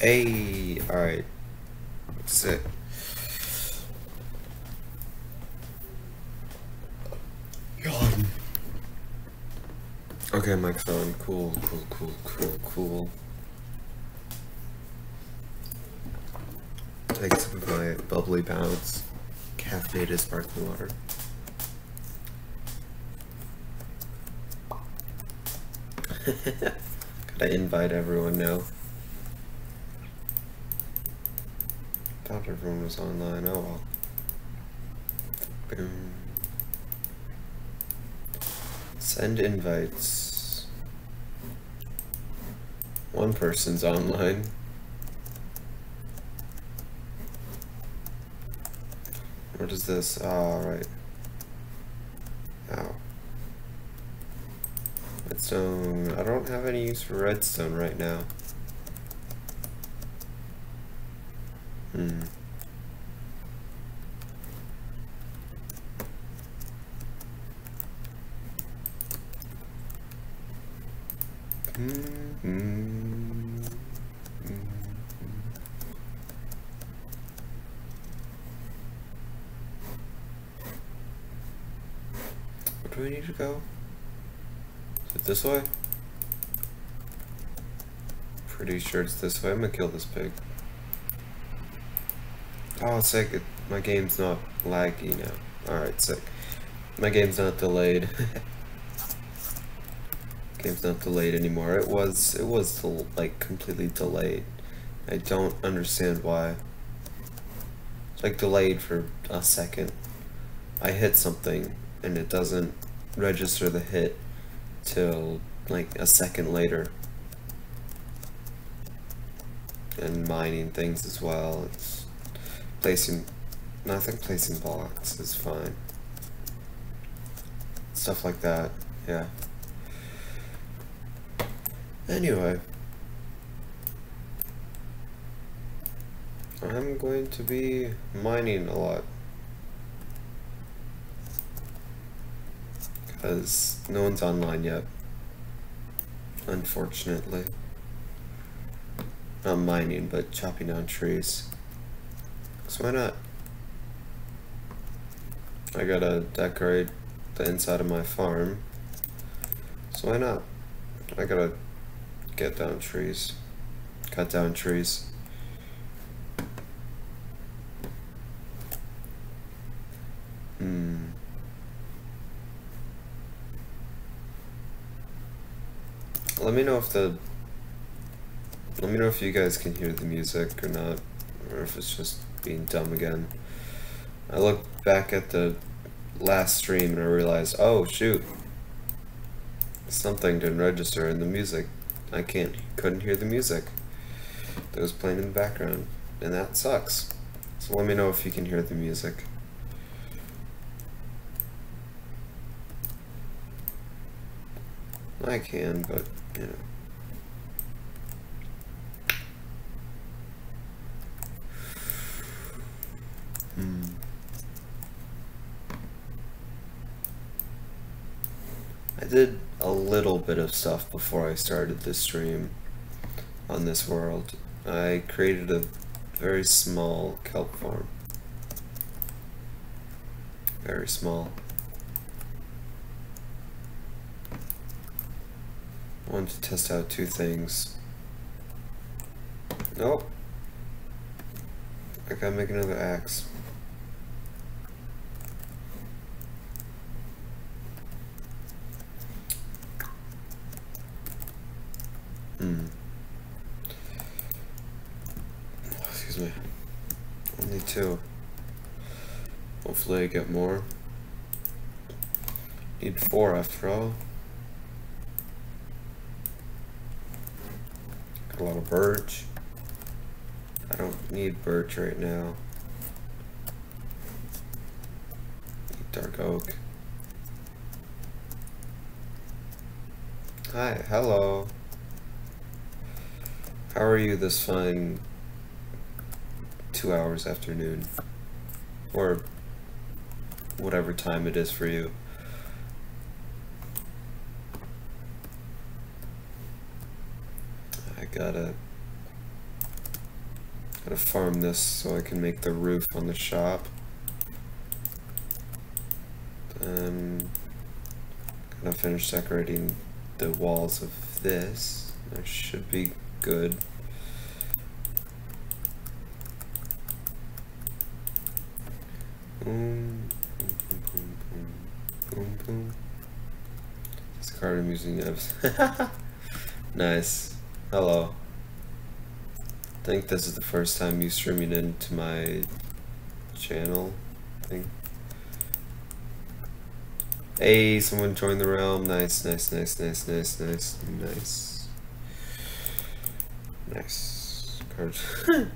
Hey, alright. Sick. God. Okay, mic's on. Cool, cool, cool, cool, cool. Take sip of my Bubly Bounce caffeinated sparkling water. Gotta invite everyone now. Thought everyone was online. Oh well. Boom. Send invites. One person's online. What is this? Oh, right. Ow. Redstone. I don't have any use for redstone right now. Hmm. Mm -hmm. Where do we need to go? Is it this way? Pretty sure it's this way. I'm gonna kill this pig. Oh, sick. My game's not laggy now. Alright, sick. My game's not delayed. game's not delayed anymore. It was, it was like completely delayed. I don't understand why. It's like delayed for a second. I hit something and it doesn't register the hit till like a second later. And mining things as well. It's placing, I think placing blocks is fine. Stuff like that, yeah. Anyway. I'm going to be mining a lot. Because no one's online yet. Unfortunately. Not mining, but chopping down trees. So why not? I gotta decorate the inside of my farm. So why not? I gotta get down trees. Cut down trees. Hmm. Let me know if the... Let me know if you guys can hear the music or not. Or if it's just being dumb again. I looked back at the last stream and I realized, oh shoot. Something didn't register in the music. I can't, couldn't hear the music that was playing in the background. And that sucks. So let me know if you can hear the music. I can, but, you know. Hmm. I did a little bit of stuff before I started this stream on this world. I created a very small kelp farm. Very small. I wanted to test out two things. Nope. I gotta make another axe. Hmm. Excuse me. Two. Hopefully I get more. Need four after all. Got a lot of birch. I don't need birch right now. Need dark oak. Hi, hello. How are you this fine two hours afternoon? Or whatever time it is for you. I gotta Gotta farm this so I can make the roof on the shop. Then gonna finish decorating the walls of this. That should be good. Nice. Hello. I think this is the first time you streaming into my channel. I think. Hey, someone joined the realm. Nice, nice, nice, nice, nice, nice, nice. Nice. Cards.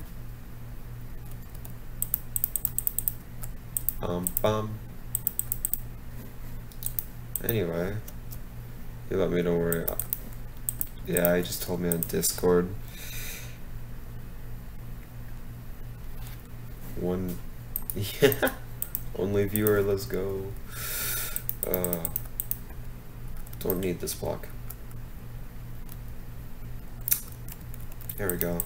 um, bum. Anyway, you let me know where. Yeah, he just told me on Discord. One. Yeah. Only viewer, let's go. Uh, don't need this block. There we go.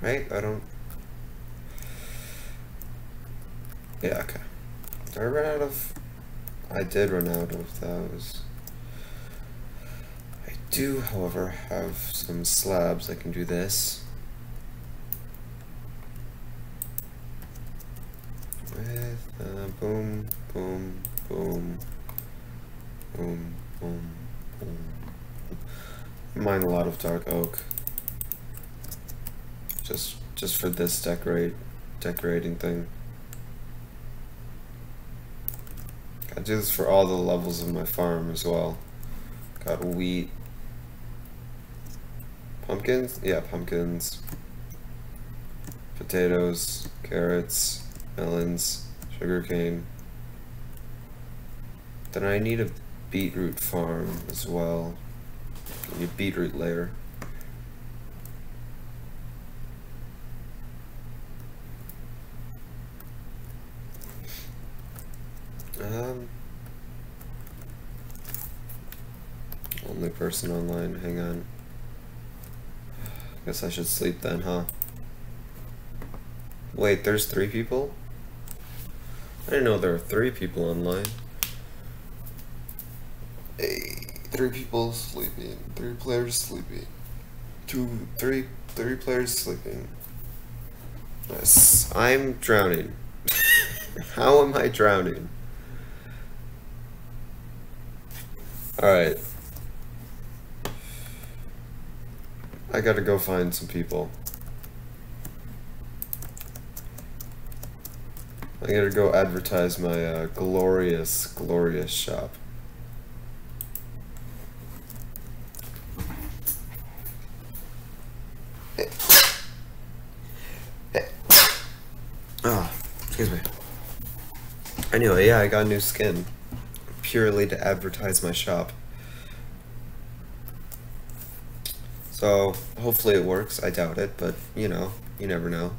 Right? I don't... Yeah, okay. Did I run out of... I did run out of those. Do, however, have some slabs. I can do this. With, uh, boom, boom, boom, boom, boom, boom. Mine a lot of dark oak. Just, just for this decorate, decorating thing. I do this for all the levels of my farm as well. Got wheat. Pumpkins? Yeah, pumpkins. Potatoes, carrots, melons, sugarcane. Then I need a beetroot farm as well. I need beetroot layer. Um, only person online, hang on. Guess I should sleep then, huh? Wait, there's three people? I didn't know there were three people online. Hey, three people sleeping, three players sleeping, two, three, three players sleeping. Yes, I'm drowning. How am I drowning? Alright. I gotta go find some people. I gotta go advertise my uh, glorious, glorious shop. Oh, excuse me. Anyway, yeah, I got a new skin. Purely to advertise my shop. So, hopefully it works. I doubt it, but, you know, you never know.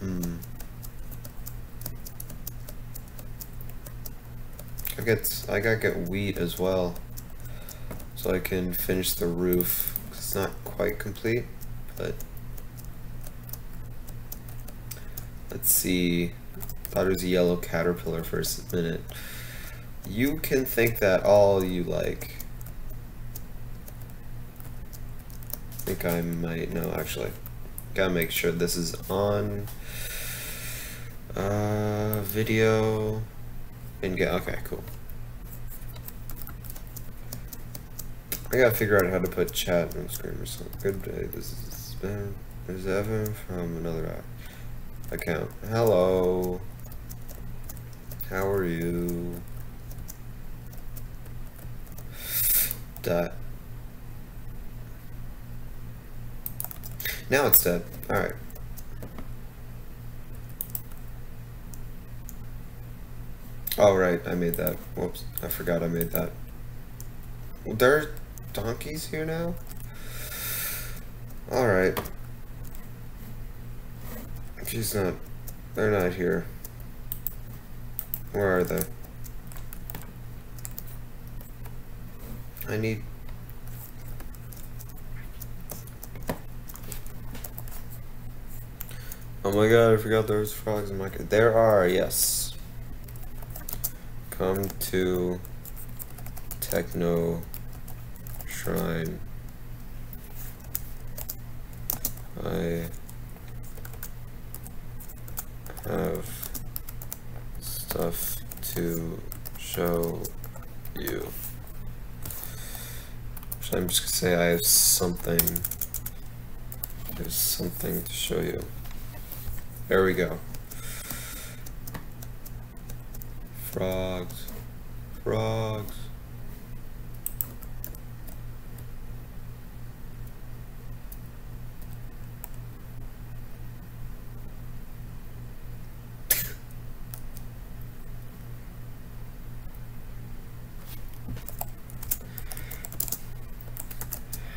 Hmm. I get I gotta get wheat as well, so I can finish the roof. It's not quite complete, but let's see. Thought it was a yellow caterpillar for a minute. You can think that all you like. I might know actually. Gotta make sure this is on uh, video and get okay cool. I gotta figure out how to put chat on screen or something. Good day. This is Ben. Is Evan from another account. Hello. How are you? Dot. Now it's dead. Alright. Oh, right. I made that. Whoops. I forgot I made that. There are donkeys here now? Alright. She's not... They're not here. Where are they? I need Oh my god, I forgot there was frogs in my. There are, yes. Come to Techno Shrine. I have stuff to show you. So I'm just gonna say I have something. There's something to show you. There we go. Frogs. Frogs.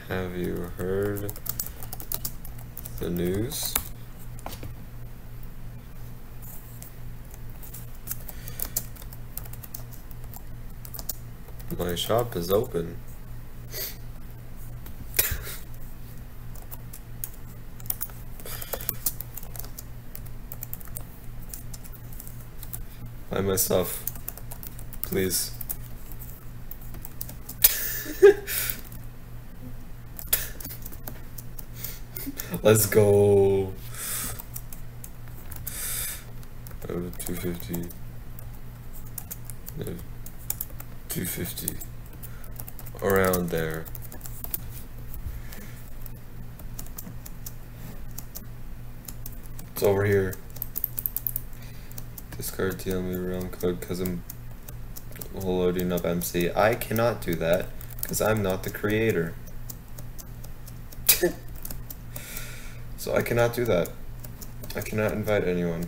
Have you heard the news? My shop is open. Buy my stuff, please. Let's go. Uh, 250. Uh, 250. Around there. It's over here. Discard TLM realm code because I'm loading up MC. I cannot do that because I'm not the creator. so I cannot do that. I cannot invite anyone.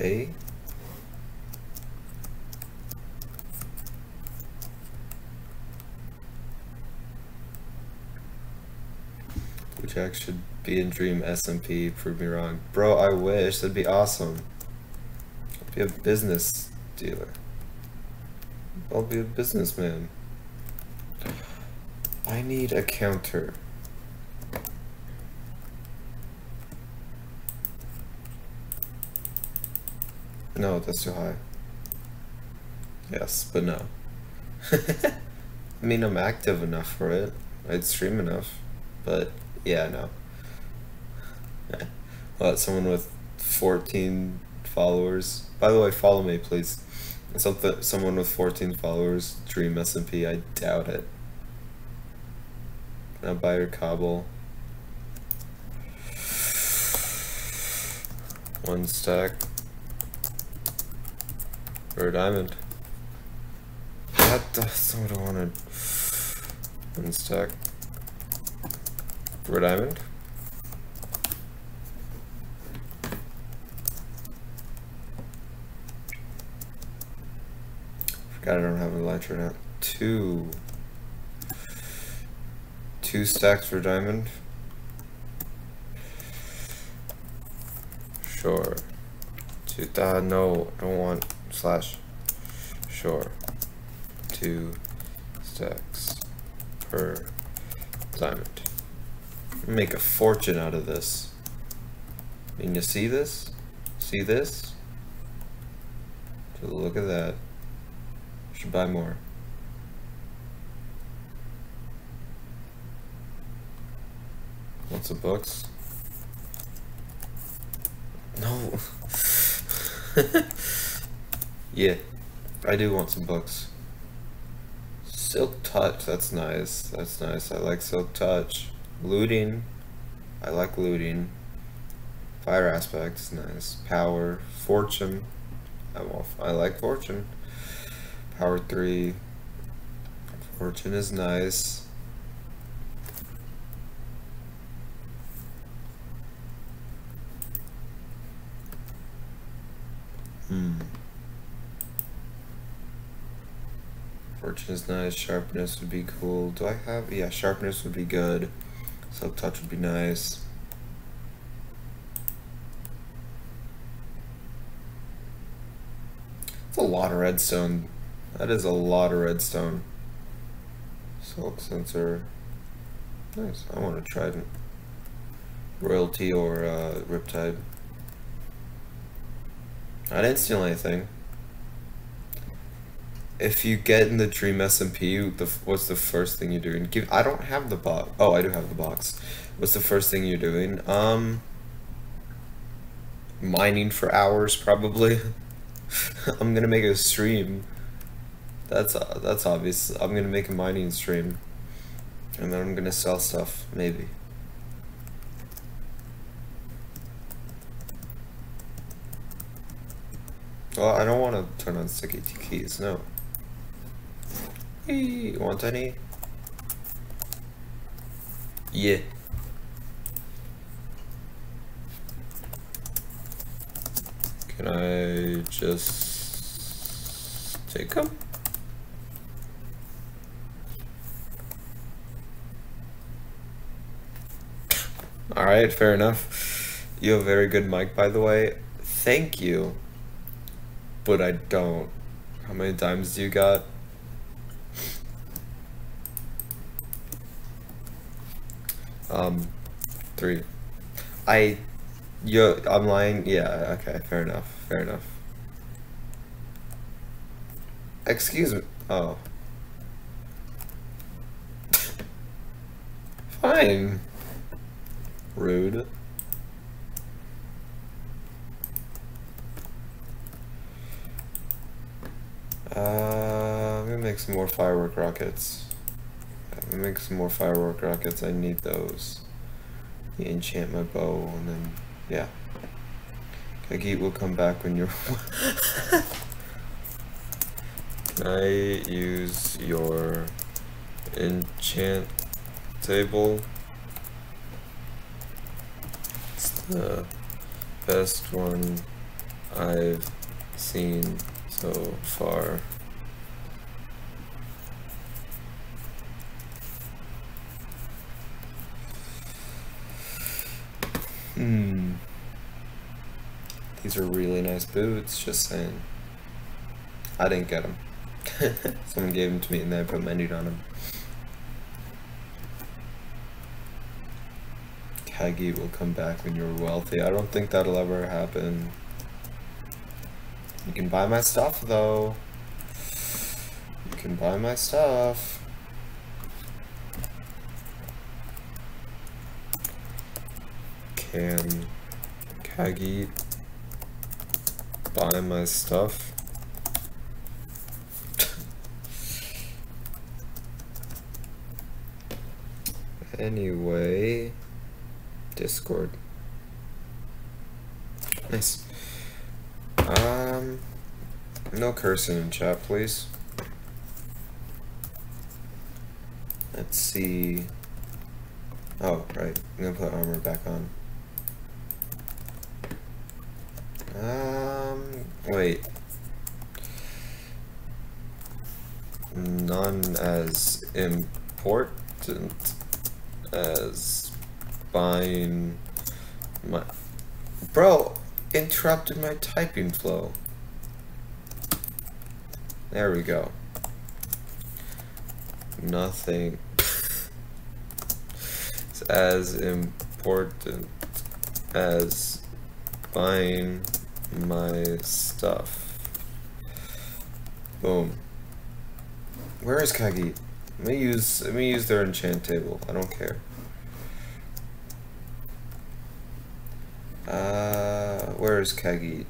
A. Jack should be in Dream SMP. Prove me wrong, bro. I wish that'd be awesome. I'll be a business dealer. I'll be a businessman. I need a counter. No, that's too high. Yes, but no. I mean, I'm active enough for it. I'd stream enough, but yeah, no. Well, someone with 14 followers. By the way, follow me, please. Something, someone with 14 followers, Dream SMP. I doubt it. Now buy your cobble. One stack. For a diamond. That, that's not what I wanted. One stack. For a diamond. Forgot I don't have a elytra now. Two. Two stacks for diamond. Sure. Two, uh, no, I don't want slash sure. Two stacks per diamond. Make a fortune out of this. And you see this? See this? Look at that. Should buy more. Want some books? No. yeah, I do want some books. Silk Touch, that's nice. That's nice. I like Silk Touch. Looting, I like looting. Fire aspect is nice. Power, Fortune, I, I like Fortune. Power 3. Fortune is nice. Hmm. Fortune is nice. Sharpness would be cool. Do I have? Yeah, sharpness would be good. Silk touch would be nice. It's a lot of redstone. That is a lot of redstone. Sculk sensor. Nice. I want to try loyalty or uh, riptide. I didn't steal anything. If you get in the Dream SMP, the, what's the first thing you're doing? Give. I don't have the box. Oh, I do have the box. What's the first thing you're doing? Um, mining for hours probably. I'm gonna make a stream. That's uh, that's obvious. I'm gonna make a mining stream, and then I'm gonna sell stuff maybe. Well, I don't want to turn on sticky keys. No. Want any? Yeah. Can I just take them? Alright, fair enough. You have a very good mic, by the way. Thank you. But I don't. How many dimes do you got? Um, three. I Yo, I'm lying. Yeah, okay, fair enough. Fair enough. Excuse me. Oh. Fine. Rude. Uh, I'm gonna make some more firework rockets. Make some more firework rockets. I need those. Enchant my bow and then yeah. Kagit will come back when you're... Can I use your enchant table? It's the best one I've seen so far. Hmm. These are really nice boots, just saying. I didn't get them. Someone gave them to me and then I put Mending on them. Kagi will come back when you're wealthy. I don't think that'll ever happen. You can buy my stuff though. You can buy my stuff. Can Kagi buy my stuff? anyway, Discord. Nice. Um, no cursing in chat, please. Let's see. Oh, right. I'm gonna put armor back on. Um, wait. None as important as buying my... Bro, interrupted my typing flow. There we go. Nothing as important as buying my stuff. Boom. Where is Kagi? Let me use let me use their enchant table. I don't care. Uh, where is Kagi?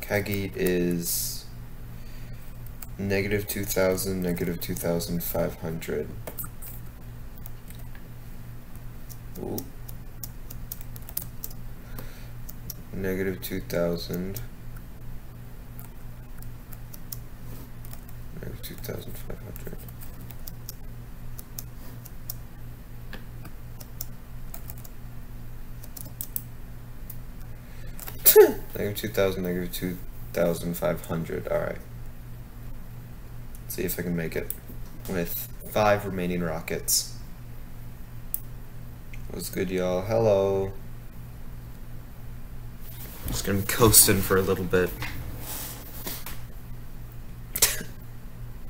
Kagi is negative 2,000, negative 2,500. Ooh. negative 2,000, negative 2,500. negative 2,000, negative 2,500. Alright. See if I can make it with five remaining rockets. What's good, y'all? Hello. Just gonna be coasting for a little bit.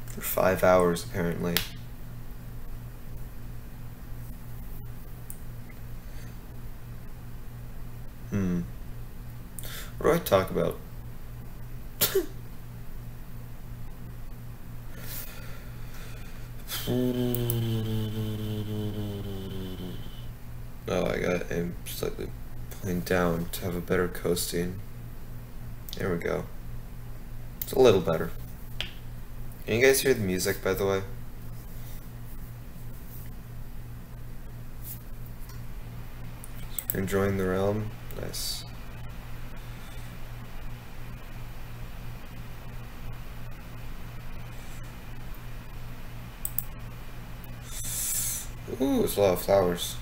for five hours, apparently. Hmm. What do I talk about? Oh, I got aim slightly point down to have a better coasting. There we go. It's a little better. Can you guys hear the music, by the way? Enjoying the realm? Nice. Ooh, it's a lot of flowers.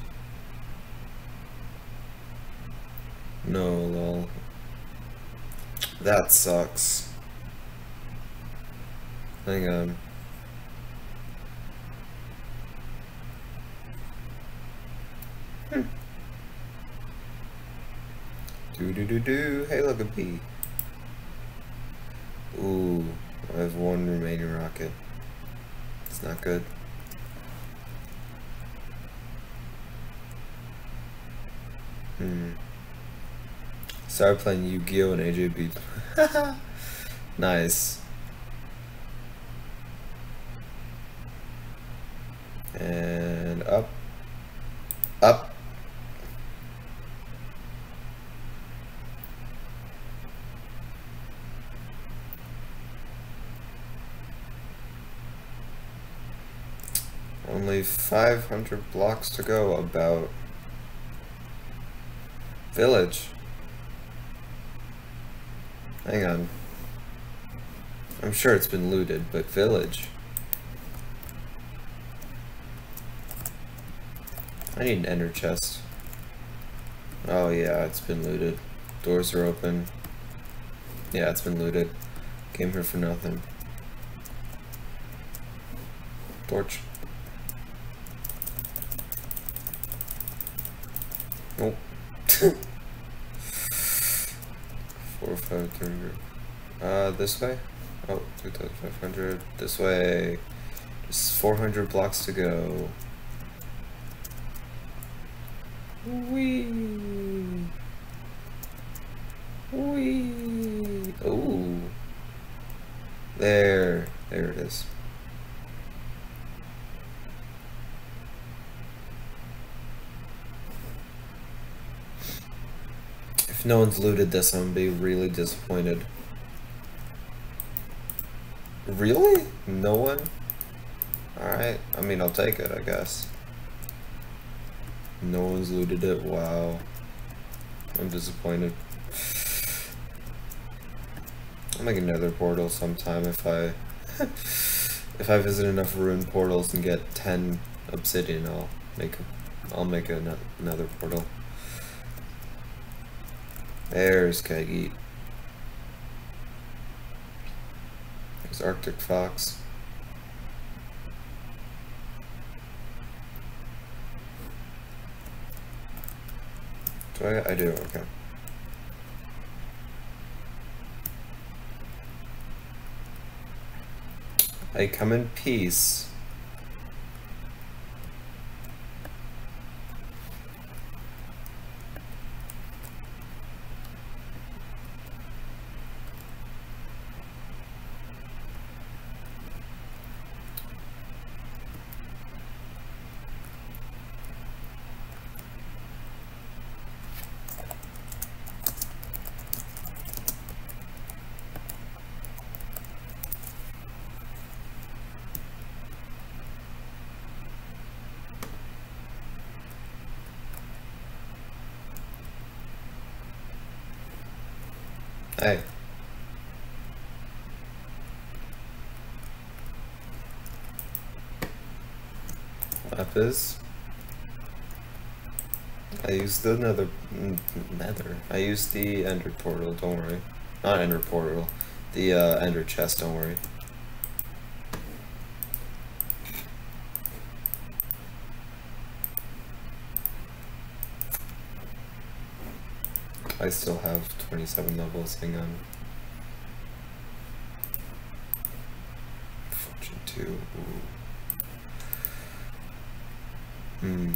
No, lol. That sucks. Hang on. Hmm. Do do do do. Hey, look at me. Ooh, I have one remaining rocket. It's not good. Hmm. Started playing Yu-Gi-Oh! and AJ beat. nice. And up. Up. Only 500 blocks to go about. Village. Hang on. I'm sure it's been looted, but village. I need an ender chest. Oh yeah, it's been looted. Doors are open. Yeah, it's been looted. Came here for nothing. Torch. Nope. Four, five, three. Uh, this way? Oh, 2,500. This way. Just 400 blocks to go. Wee. Wee. Oh. There. There it is. If no one's looted this, I'm gonna be really disappointed. Really? No one? Alright, I mean, I'll take it, I guess. No one's looted it, wow. I'm disappointed. I'll make another portal sometime if I... if I visit enough ruined portals and get 10 obsidian, I'll make a, I'll make a, another portal. There's Kagit. There's Arctic Fox. Do I? I do, okay. I come in peace. Hey. Lapis. I used the nether, nether. I used the ender portal. Don't worry, not ender portal. The uh, ender chest. Don't worry. I still have 27 levels, hang on. Fortune 2, ooh. Hmm,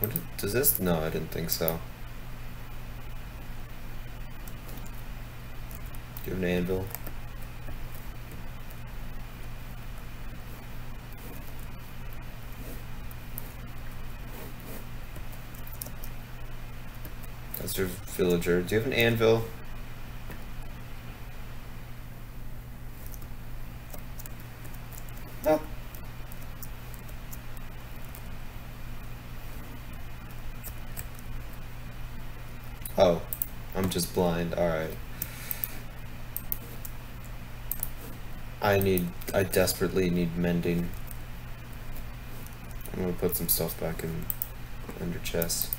what does this, no I didn't think so. Do you have an anvil? That's your villager. Do you have an anvil? No. Oh, I'm just blind. Alright. I need, I desperately need mending. I'm gonna put some stuff back in ender chest.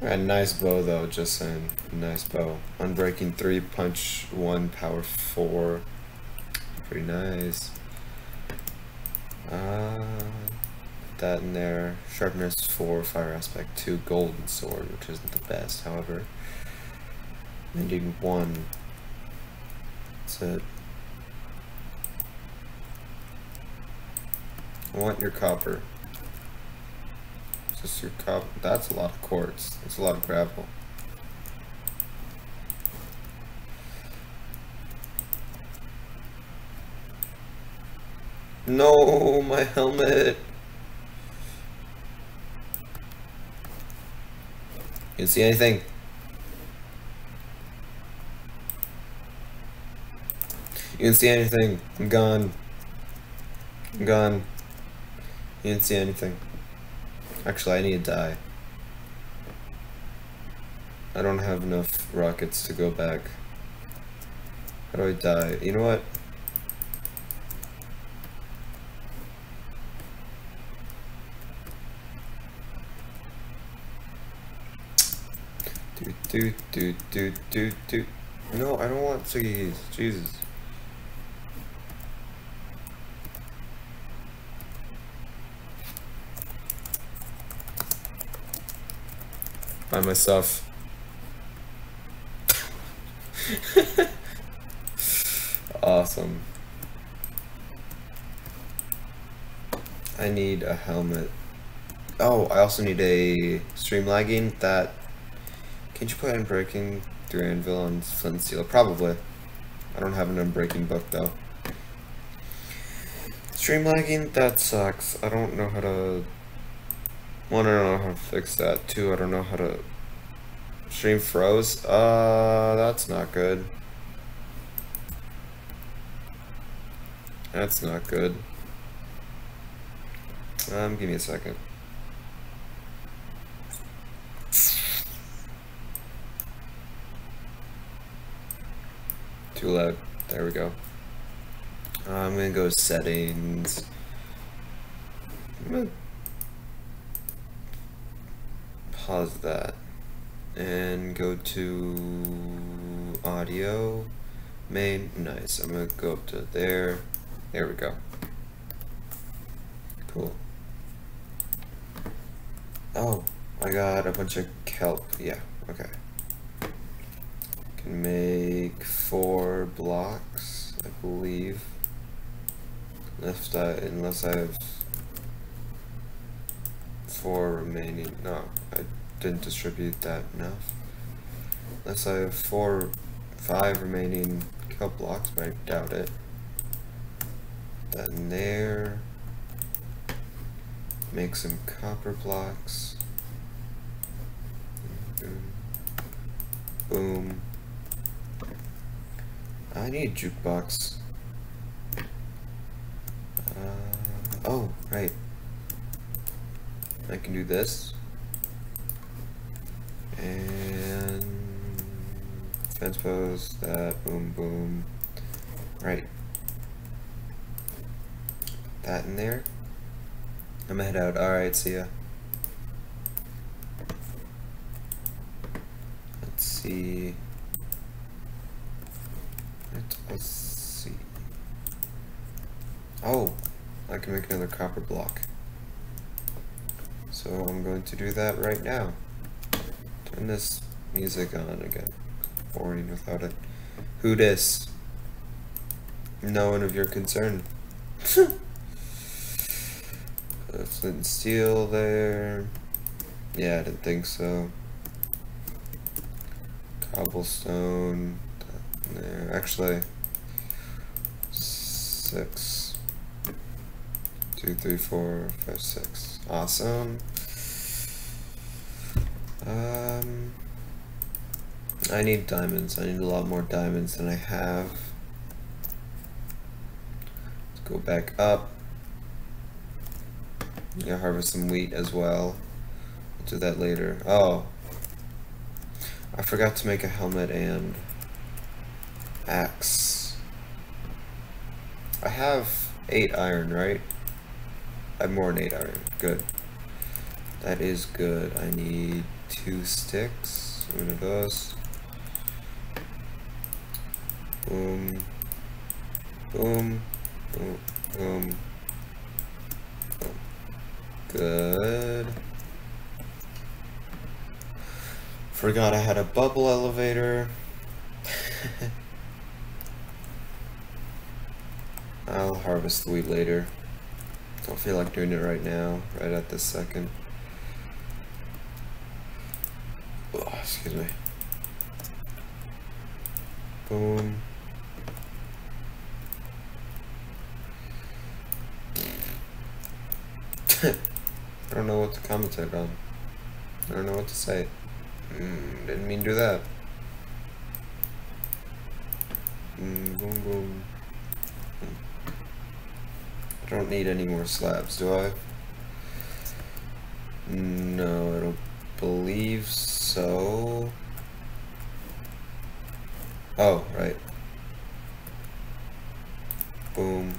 A nice bow though, just saying. Nice bow. Unbreaking 3, punch 1, power 4. Pretty nice. Uh, that in there. Sharpness 4, fire aspect 2, golden sword, which isn't the best, however. Ending 1. That's it. I want your copper. Just your. That's a lot of quartz. That's a lot of gravel. No, my helmet. You can see anything? You didn't see anything. I'm gone. I'm gone. You didn't see anything. Actually, I need to die. I don't have enough rockets to go back. How do I die? You know what? Do do do do do do. No, I don't want ciggies. Jesus. By myself. awesome. I need a helmet. Oh, I also need a stream lagging that... Can't you put unbreaking through anvil on flint and steel? Probably. I don't have an unbreaking book though. Stream lagging, that sucks. I don't know how to one, I don't know how to fix that. Two, I don't know how to... Stream froze? Uh, that's not good. That's not good. Um, give me a second. Too loud. There we go. I'm gonna go settings. I'm gonna pause that and go to audio main nice. I'm gonna go up to there. There we go. Cool. Oh I got a bunch of kelp. Yeah okay. Can make four blocks I believe. I unless I have four remaining no I didn't distribute that enough. Unless I have four, five remaining kelp blocks, but I doubt it. That in there. Make some copper blocks. Boom. Boom. I need jukebox. Uh, oh, right. I can do this and transpose that, boom, boom, right, that in there, I'm gonna head out, alright, see ya. Let's see. Let's see. Oh, I can make another copper block. So I'm going to do that right now. Turn this music on again. Boring without it. Who dis? No one of your concern. flint and steel there. Yeah, I didn't think so. Cobblestone there. Actually, six, two, three, four, five, six. Awesome. Um, I need diamonds. I need a lot more diamonds than I have. Let's go back up. Yeah, harvest some wheat as well. I'll do that later. Oh. I forgot to make a helmet and axe. I have eight iron, right? I have more than eight iron. Good. That is good. I need two sticks. One of those. Boom. Boom. Boom. Boom. Good. Forgot I had a bubble elevator. I'll harvest the wheat later. Don't feel like doing it right now, right at this second. Oh, excuse me. Boom. I don't know what to commentate on. I don't know what to say. Mm, didn't mean to do that. Mm, boom, boom. I don't need any more slabs, do I? No, I don't believe so. Oh, right. Boom.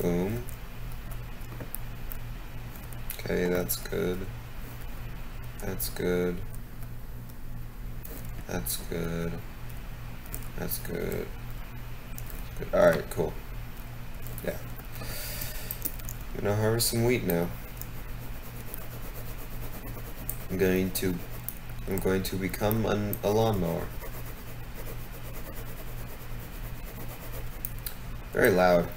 Boom. Okay, that's good. That's good. That's good. That's good. good. Alright, cool. Yeah. I'm gonna harvest some wheat now. I'm going to I'm going to become an, a lawnmower. Very loud.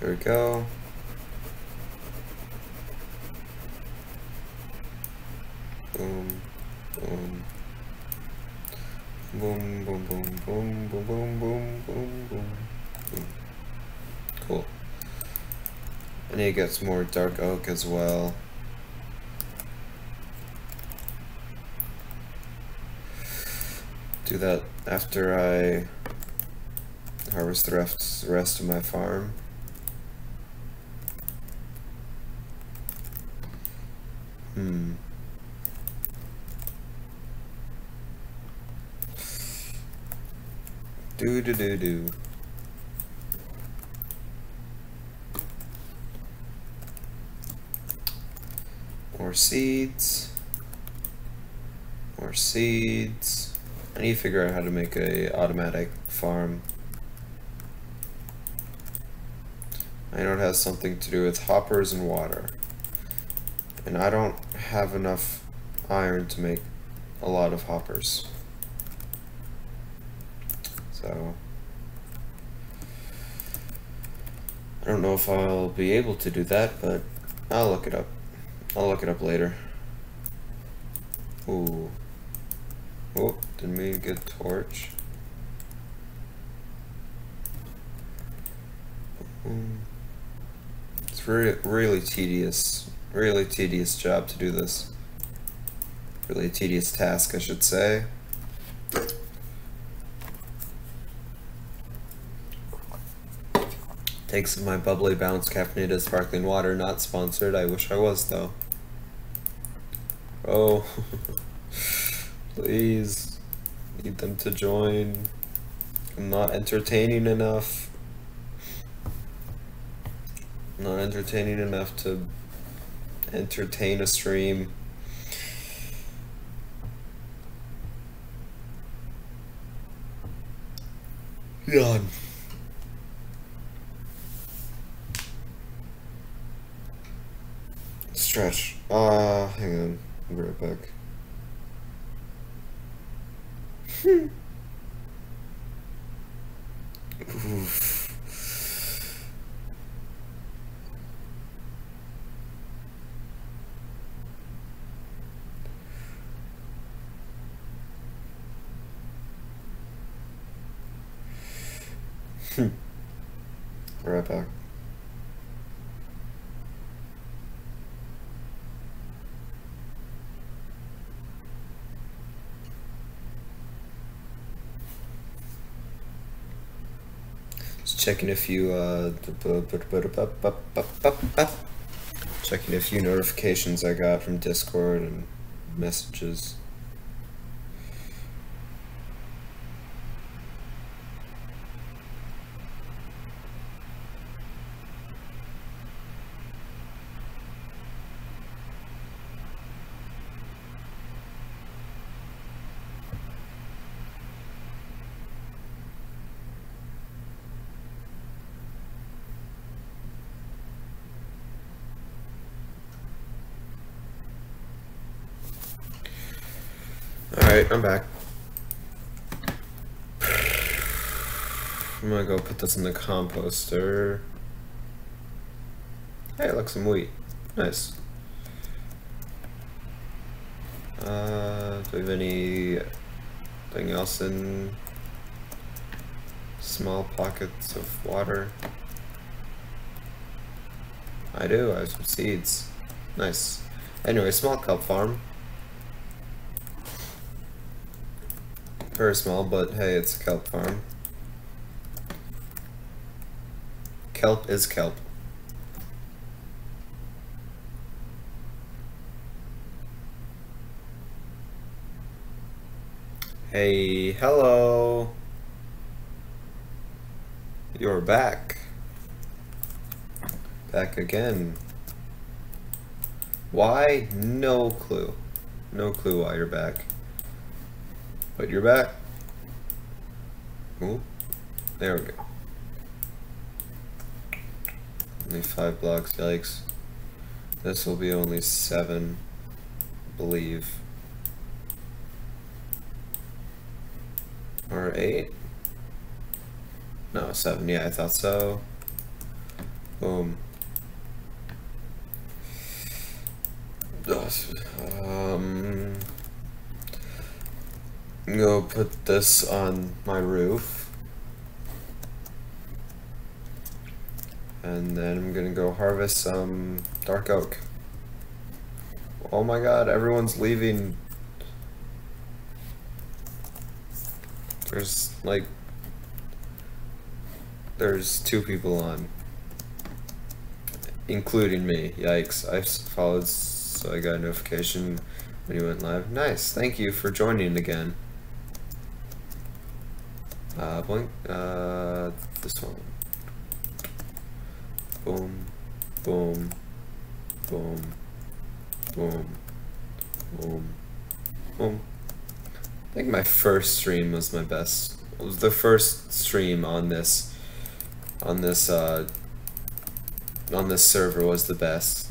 There we go. Boom, boom. Boom, boom, boom, boom, boom, boom, boom, boom, boom, boom. Cool. I need to get some more dark oak as well. do that after I harvest the rest, the rest of my farm. Hmm. Do do do. More seeds. More seeds. I need to figure out how to make a automatic farm. I know it has something to do with hoppers and water. And I don't have enough iron to make a lot of hoppers. So... I don't know if I'll be able to do that, but I'll look it up. I'll look it up later. Ooh. Oh, didn't mean get torch. Mm. It's really, really tedious, really tedious job to do this. Really tedious task, I should say. Takes my Bubly Bounce caffeinated sparkling water, not sponsored. I wish I was though. Oh, please. Need them to join. I'm not entertaining enough. Not entertaining enough to entertain a stream. Yawn. Stretch. Uh, hang on. I'll be right back. Oof. right back. Just checking a few uh checking a few notifications I got from Discord and messages. Alright, I'm back. I'm gonna go put this in the composter. Hey, look, some wheat. Nice. Uh, do we have anything else in small pockets of water? I do, I have some seeds. Nice. Anyway, small kelp farm. Very small, but hey, it's a kelp farm. Kelp is kelp. Hey, hello. You're back. Back again. Why? No clue. No clue why you're back. But you're back. Ooh. There we go. Only five blocks, yikes. This will be only seven, believe. Or eight? No, seven, yeah, I thought so. Boom. Um, go put this on my roof. And then I'm gonna go harvest some dark oak. Oh my god, everyone's leaving. There's like there's two people on. Including me. Yikes. I followed so I got a notification when you went live. Nice. Thank you for joining again. Uh, blink. Uh, this one. Boom. Boom. Boom. Boom. Boom. Boom. I think my first stream was my best. It was the first stream on this, on this, uh, on this server was the best.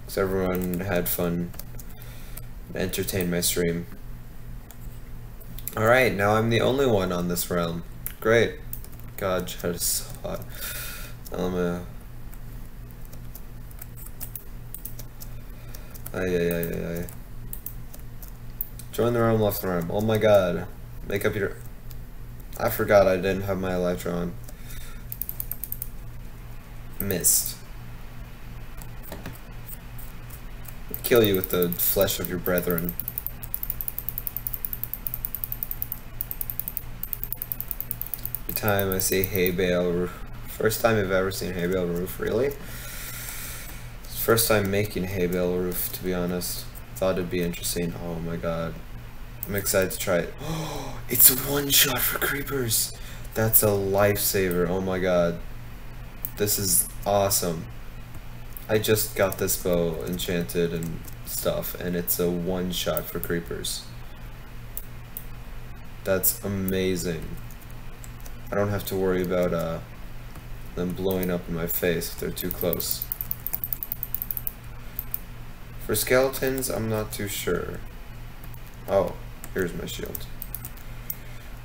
Because everyone had fun, entertained my stream. Alright, now I'm the only one on this realm. Great. God, just so hot. Um, Ay, ay, ay, ay, ay. Join the realm left the realm. Oh my god. Make up your... I forgot I didn't have my Electron. on. Missed. Kill you with the flesh of your brethren. Time I see hay bale roof. First time I've ever seen hay bale roof, really? First time making hay bale roof, to be honest. Thought it'd be interesting. Oh my god. I'm excited to try it. Oh, it's a one shot for creepers. That's a lifesaver. Oh my god. This is awesome. I just got this bow enchanted and stuff, and it's a one shot for creepers. That's amazing. I don't have to worry about uh, them blowing up in my face if they're too close. For skeletons, I'm not too sure. Oh, here's my shield.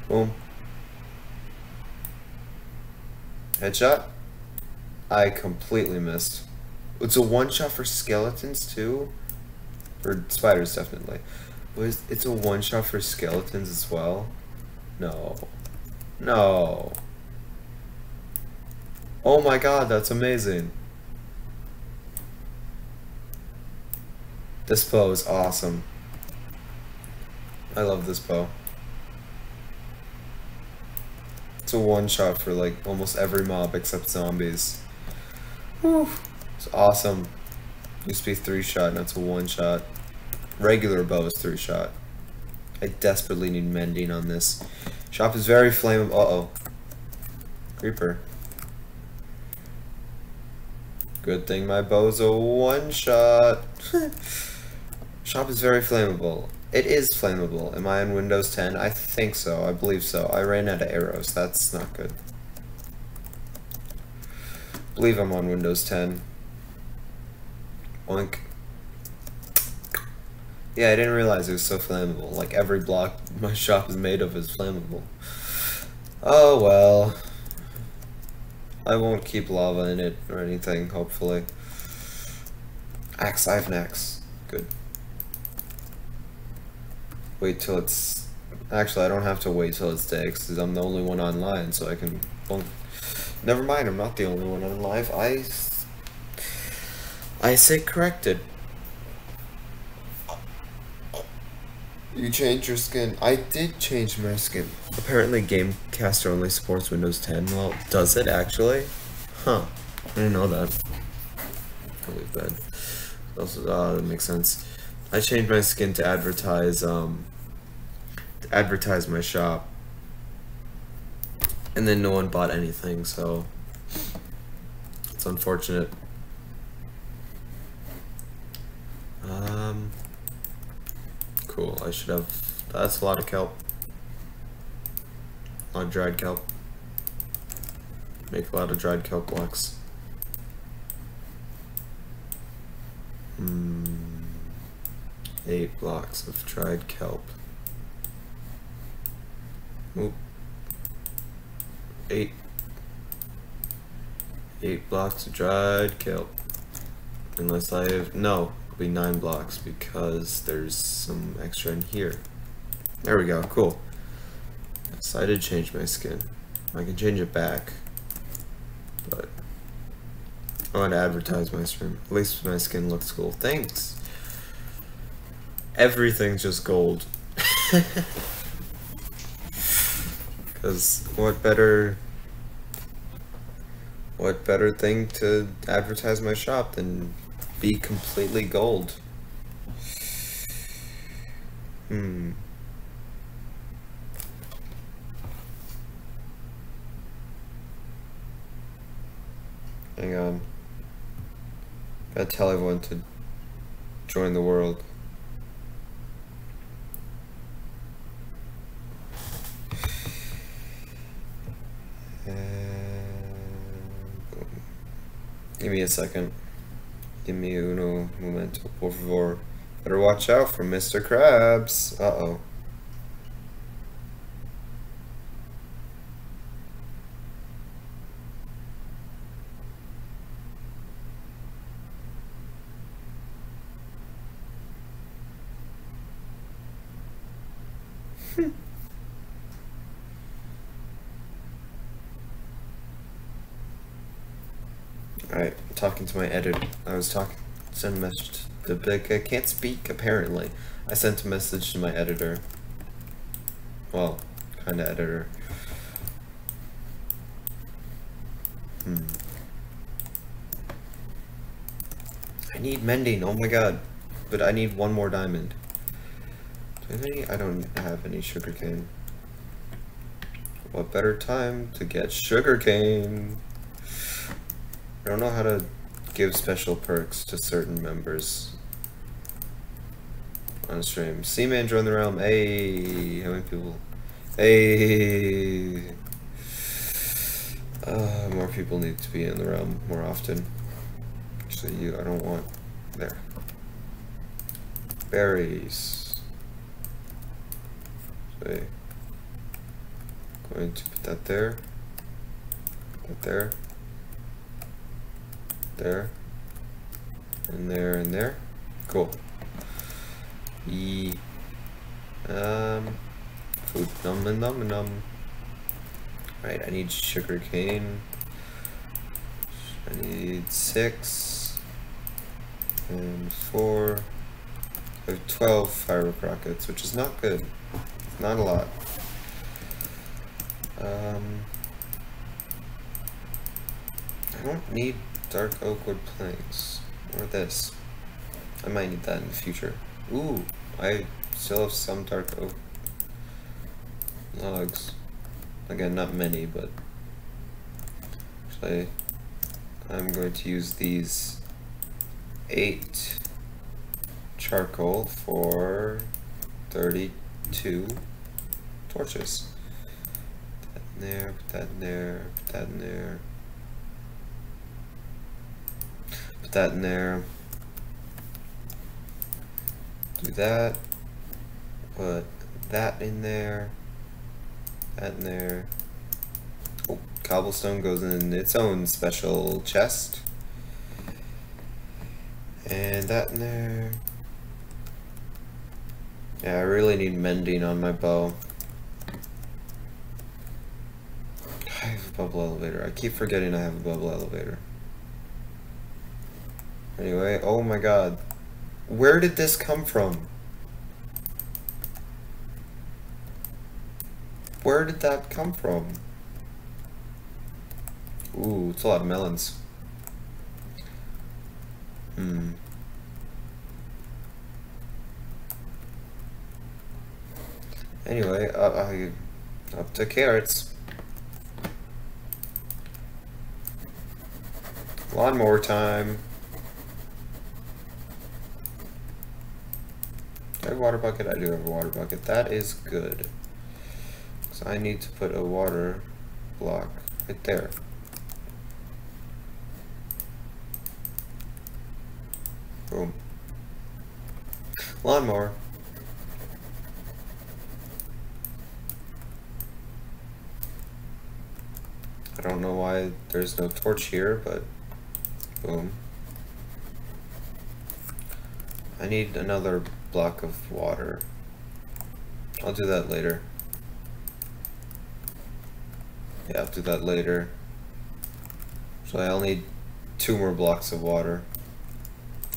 Boom. Headshot? I completely missed. It's a one shot for skeletons too? Or spiders definitely. It's a one shot for skeletons as well? No. No. Oh my god, that's amazing. This bow is awesome. I love this bow. It's a one shot for like almost every mob except zombies. Whew. It's awesome. Used to be three shot, now it's a one shot. Regular bow is three shot. I desperately need mending on this. Shop is very flammable. Uh oh. Creeper. Good thing my bow's a one shot. Shop is very flammable. It is flammable. Am I on Windows 10? I think so. I believe so. I ran out of arrows. That's not good. believe I'm on Windows 10. Oink. Yeah, I didn't realize it was so flammable. Like every block my shop is made of is flammable. Oh well. I won't keep lava in it or anything, hopefully. Axe, I have an axe. Good. Wait till it's... Actually, I don't have to wait till it's day, because I'm the only one online, so I can... Well, never mind, I'm not the only one on live. I... I say corrected. You changed your skin. I did change my skin. Apparently Gamecaster only supports Windows 10. Well, does it actually? Huh. I didn't know that. I believe that. Also, uh, that makes sense. I changed my skin to advertise, um, to advertise my shop. And then no one bought anything, so it's unfortunate. Um, cool. I should have. That's a lot of kelp. A lot of dried kelp. Make a lot of dried kelp blocks. Hmm. Eight blocks of dried kelp. Oop. Eight. Eight blocks of dried kelp. Unless I have. No, be nine blocks because there's some extra in here. There we go, cool. So I did change my skin. I can change it back. But I want to advertise my stream. At least my skin looks cool. Thanks. Everything's just gold. Because what better... What better thing to advertise my shop than be completely gold? Hmm. Hang on. Gotta tell everyone to join the world. Give me a second. Give me uno momento, por favor. Better watch out for Mr. Krabs. Uh-oh. Alright, talking to my editor. I was talking, sent a message to the big, I can't speak apparently. I sent a message to my editor. Well, kinda editor. Hmm. I need mending, oh my god. But I need one more diamond. Do I have any? I don't have any sugarcane. What better time to get sugarcane? I don't know how to give special perks to certain members on stream. Seaman join the realm. Hey, how many people? Hey. Uh, more people need to be in the realm more often. Actually, you, I don't want. There. Berries. Okay. Going to put that there. Put that there. There. And there and there. Cool. E. Um. Food num num num. Right, I need sugar cane. I need six and four. I have 12 firework rockets, which is not good. Not a lot. Um, I don't need dark oak wood planks. Or this. I might need that in the future. Ooh, I still have some dark oak logs. Again, not many, but actually, I'm going to use these eight charcoal for 32 torches. Put that in there, put that in there, put that in there. Put that in there. Do that. Put that in there. That in there. Oh, cobblestone goes in its own special chest. And that in there. Yeah, I really need mending on my bow. I have a bubble elevator. I keep forgetting I have a bubble elevator. Anyway, oh my god. Where did this come from? Where did that come from? Ooh, it's a lot of melons. Hmm. Anyway, uh, I, up to carrots. Lawnmower time. Have a water bucket? I do have a water bucket. That is good. So I need to put a water block right there. Boom. Lawnmower. I don't know why there's no torch here, but boom. I need another block of water. I'll do that later. Yeah, I'll do that later. So I'll need two more blocks of water.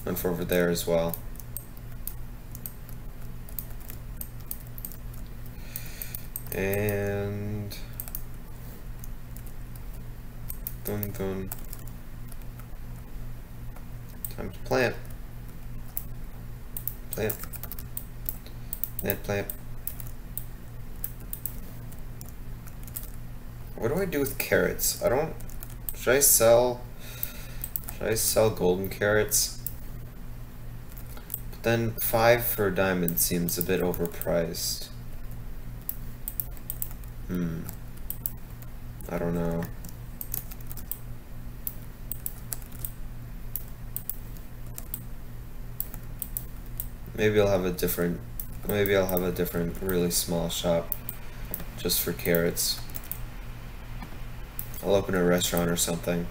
And for over there as well. And dun dun. Time to plant. Plant. Plant, plant. What do I do with carrots? I don't... Should I sell... Should I sell golden carrots? But then five for a diamond seems a bit overpriced. Hmm. I don't know. Maybe I'll have a different... Maybe I'll have a different really small shop just for carrots. I'll open a restaurant or something.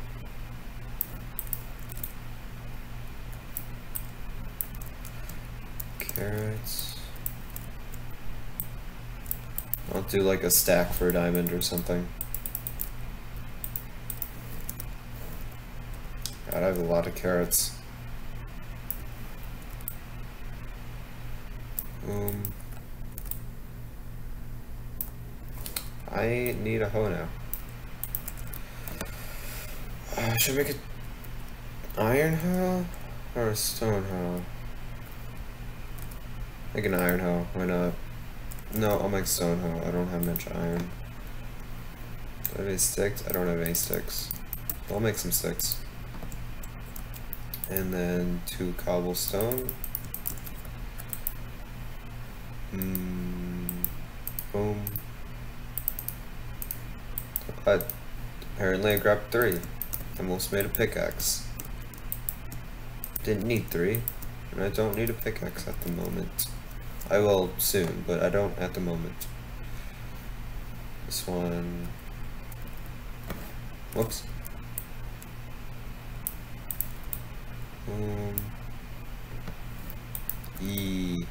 Carrots. I'll do like a stack for a diamond or something. God, I have a lot of carrots. Um, I need a hoe now. should I make an iron hoe or a stone hoe? Make an iron hoe. Why not? No, I'll make stone hoe. I don't have much iron. Do I have any sticks? I don't have any sticks. I'll make some sticks. And then two cobblestone. Mm, boom. But apparently I grabbed three. I Almost made a pickaxe. Didn't need three. And I don't need a pickaxe at the moment. I will soon, but I don't at the moment. This one... Whoops. Um... E...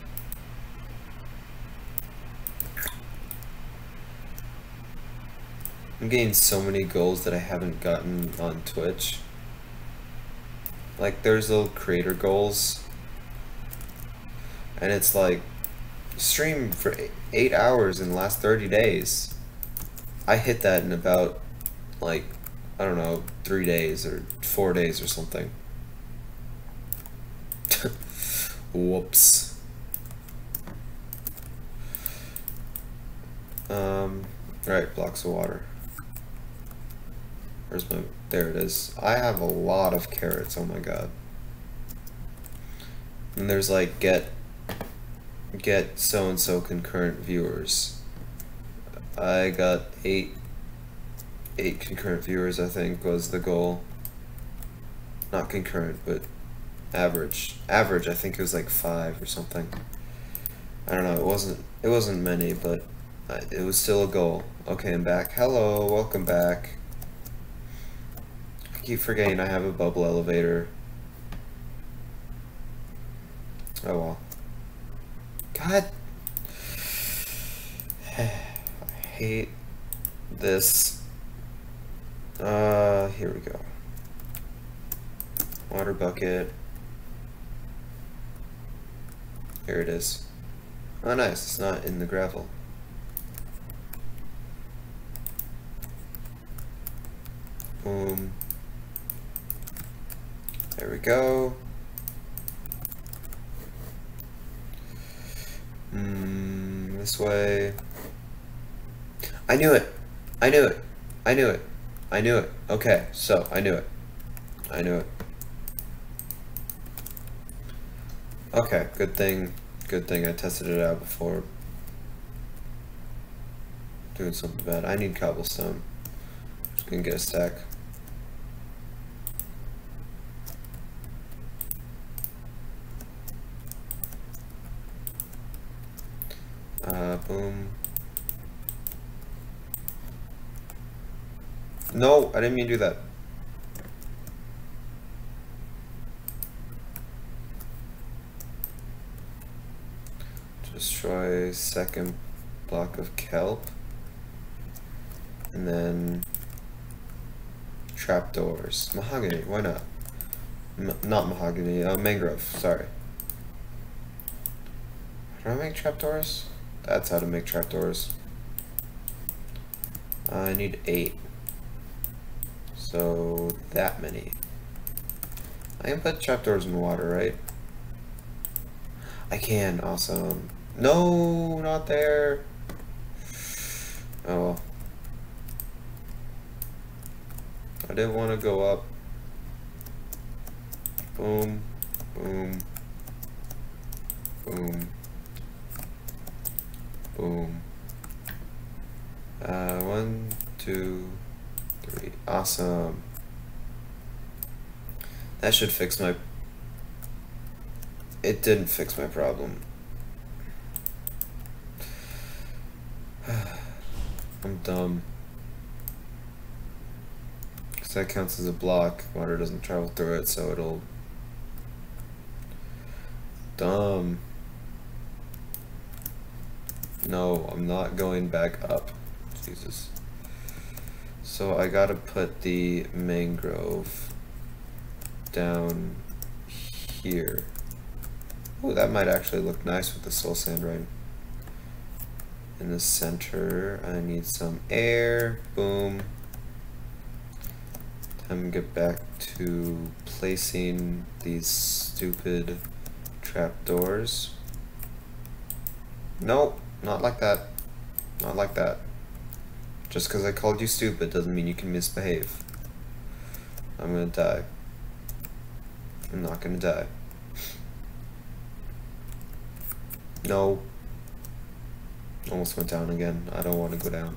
I'm getting so many goals that I haven't gotten on Twitch. Like, there's little creator goals. And it's like, stream for eight hours in the last 30 days. I hit that in about, like, I don't know, three days or four days or something. Whoops. Um, right, blocks of water. Where's my... There it is. I have a lot of carrots, oh my god. And there's like, get... Get so-and-so concurrent viewers. I got eight... Eight concurrent viewers, I think, was the goal. Not concurrent, but average. Average, I think it was like five or something. I don't know, it wasn't... It wasn't many, but... Uh, it was still a goal. Okay, I'm back. Hello, welcome back keep forgetting I have a bubble elevator. Oh well. God. I hate this. Uh, here we go. Water bucket. Here it is. Oh nice, it's not in the gravel. Boom. There we go. Mm, this way. I knew it. I knew it. I knew it. I knew it. Okay, so I knew it. I knew it. Okay, good thing. Good thing I tested it out before doing something bad. I need cobblestone. Just gonna get a stack. Uh, boom. No, I didn't mean to do that. Destroy second block of kelp. And then trapdoors. Mahogany, why not? M not mahogany, uh, mangrove, sorry. How do I make trapdoors? That's how to make trapdoors. Uh, I need eight. So that many. I can put trapdoors in water, right? I can, awesome. No, not there. Oh. I didn't want to go up. Boom, boom, boom. Boom. Uh, one, two, three. Awesome. That should fix my... It didn't fix my problem. I'm dumb. Because that counts as a block. Water doesn't travel through it, so it'll... Dumb. No, I'm not going back up. Jesus. So I gotta put the mangrove down here. Oh, that might actually look nice with the soul sand right in the center. I need some air. Boom. I'm get back to placing these stupid trapdoors. Nope, not like that. Not like that. Just because I called you stupid doesn't mean you can misbehave. I'm gonna die. I'm not gonna die. No. Almost went down again. I don't want to go down.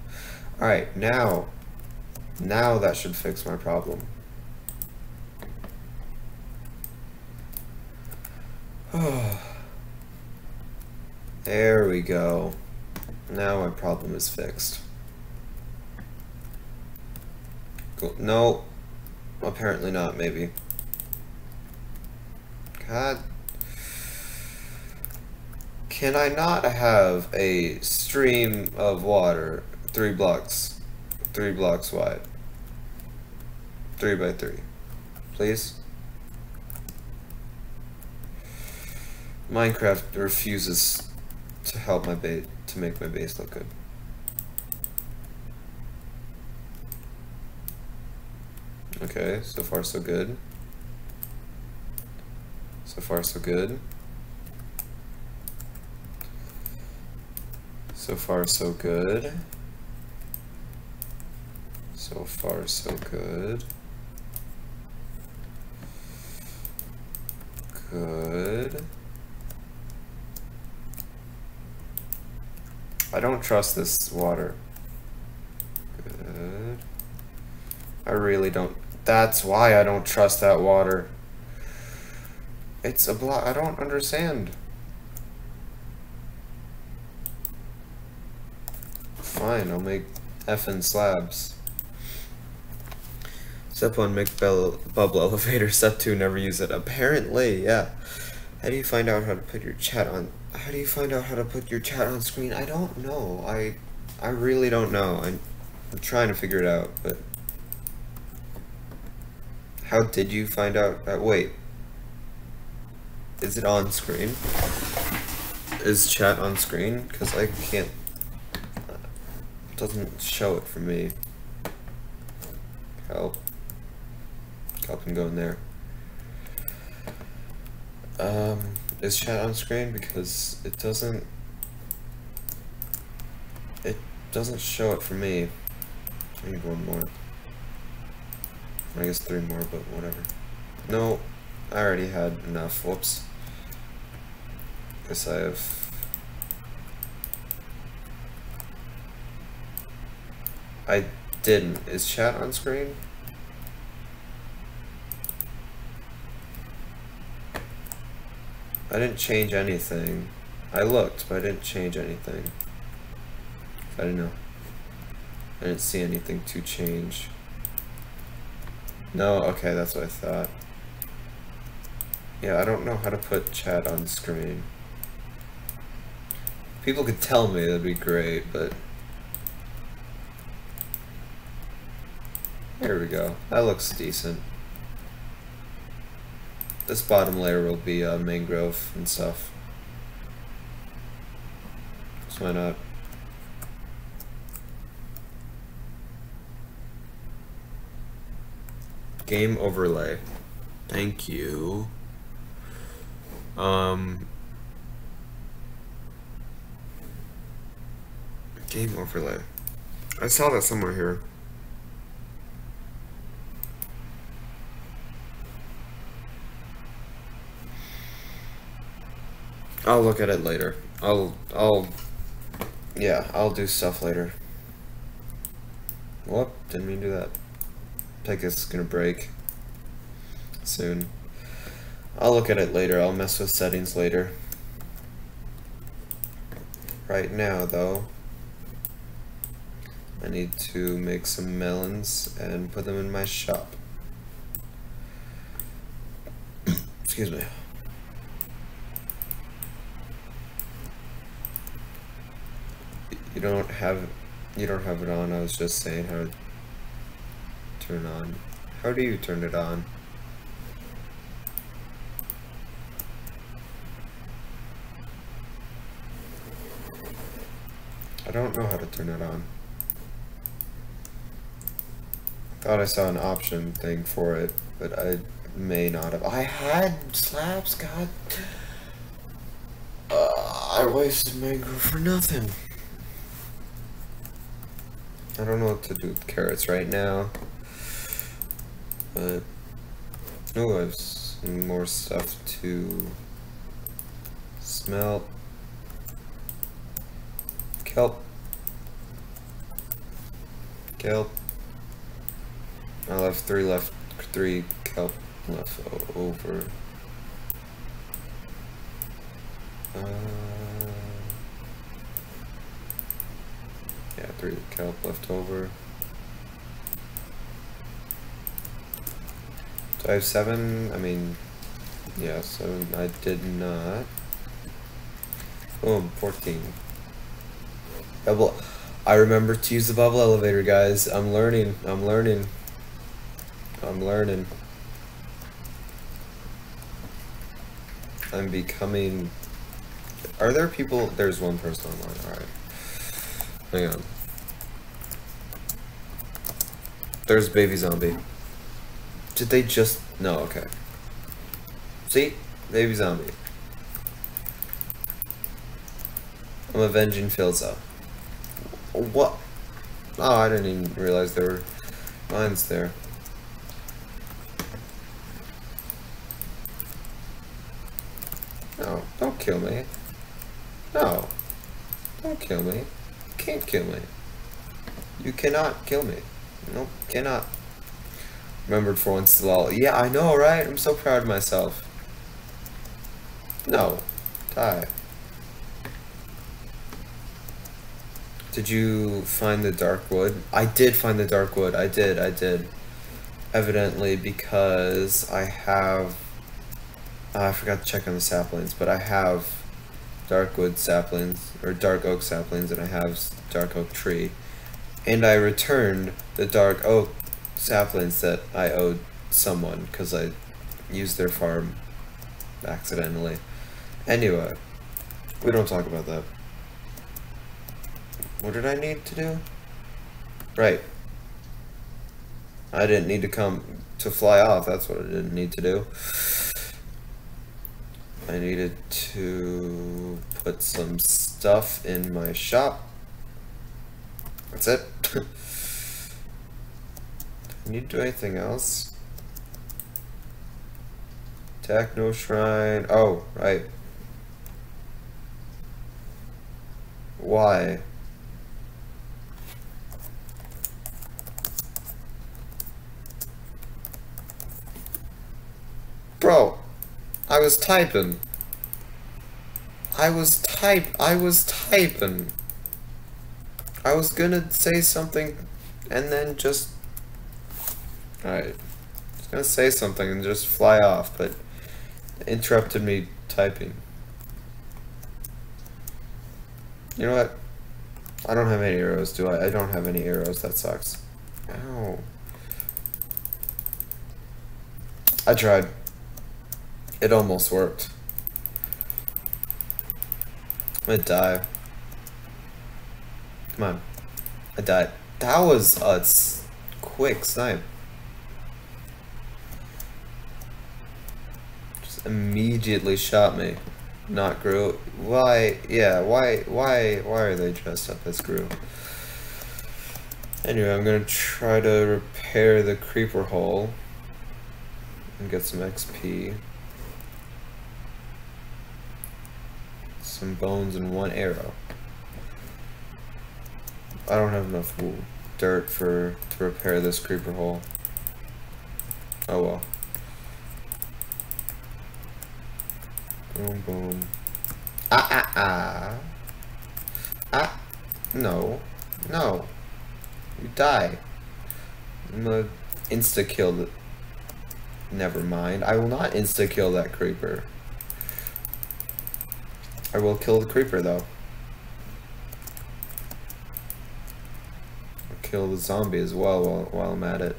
Alright, now. Now that should fix my problem. there we go. Now my problem is fixed. Cool. No. Apparently not, maybe. God. Can I not have a stream of water three blocks, three blocks wide? Three by three. Please? Minecraft refuses to help my base, to make my base look good. Okay, so far so good. So far so good. So far so good. So far so good. Good. I don't trust this water. Good. I really don't that's why I don't trust that water. It's a block. I don't understand. Fine, I'll make effing slabs. Step 1, make bubble elevator. Step 2, never use it. Apparently, yeah. How do you find out how to put your chat on... How do you find out how to put your chat on screen? I don't know. I I really don't know. I'm, I'm trying to figure it out, but... How did you find out? Uh, wait. Is it on screen? Is chat on screen? Because I can't... It doesn't show it for me. Help. Help can go in there. Um, is chat on screen? Because it doesn't... It doesn't show it for me. I need one more. I guess three more, but whatever. No, I already had enough. Whoops. Guess I have... I didn't. Is chat on screen? I didn't change anything. I looked, but I didn't change anything. I don't know. I didn't see anything to change. No, okay, that's what I thought. Yeah, I don't know how to put chat on screen. People could tell me, that'd be great, but... There we go. That looks decent. This bottom layer will be uh, mangrove and stuff. So why not? Game overlay. Thank you. Um, game overlay. I saw that somewhere here. I'll look at it later. I'll, I'll, yeah, I'll do stuff later. Whoop, didn't mean to do that. I guess it's gonna break soon. I'll look at it later. I'll mess with settings later. Right now, though, I need to make some melons and put them in my shop. Excuse me. You don't have you don't have it on. I was just saying how to turn on? How do you turn it on? I don't know how to turn it on. Thought I saw an option thing for it, but I may not have. I had slabs, god. Uh, I wasted mango for nothing. I don't know what to do with carrots right now. But, oh, I have some more stuff to smelt. Kelp. Kelp. I left three left, three kelp left over. Uh, yeah, three kelp left over. So I have seven, I mean, yeah, seven, I did not. Oh, Boom, 14. Double, I remember to use the bubble elevator, guys. I'm learning, I'm learning. I'm learning. I'm becoming are there people? There's one person online. All right. Hang on. There's baby zombie. Did they just? No. Okay. See, baby zombie. I'm avenging Philza. What? Oh, I didn't even realize there were mines there. No, don't kill me. No. Don't kill me. Can't kill me. You cannot kill me. Nope, cannot. Remembered for once, lol. Yeah, I know, right? I'm so proud of myself. No. Die. Did you find the dark wood? I did find the dark wood. I did, I did. Evidently because I have... Uh, I forgot to check on the saplings, but I have dark wood saplings, or dark oak saplings, and I have dark oak tree. And I returned the dark oak saplings that I owed someone, because I used their farm accidentally. Anyway, we don't talk about that. What did I need to do? Right. I didn't need to come to fly off, that's what I didn't need to do. I needed to put some stuff in my shop. That's it. need to do anything else? Techno Shrine. Oh, right. Why? Bro, I was typing. I was type. I was typing. I was gonna say something, and then just. Alright. I was gonna say something and just fly off, but interrupted me typing. You know what? I don't have any arrows, do I? I don't have any arrows. That sucks. Ow. I tried. It almost worked. I'm gonna die. Come on. I died. That was a quick snipe. Just immediately shot me. Not Gru. Why? Yeah, why, why, why are they dressed up as Gru? Anyway, I'm gonna try to repair the creeper hole and get some XP. Some bones and one arrow. I don't have enough wool, dirt for to repair this creeper hole. Oh well. Boom boom. Ah ah ah. Ah. No. No. You die. I'm gonna insta kill the. Never mind. I will not insta kill that creeper. I will kill the creeper though. I'll kill the zombie as well while, while I'm at it.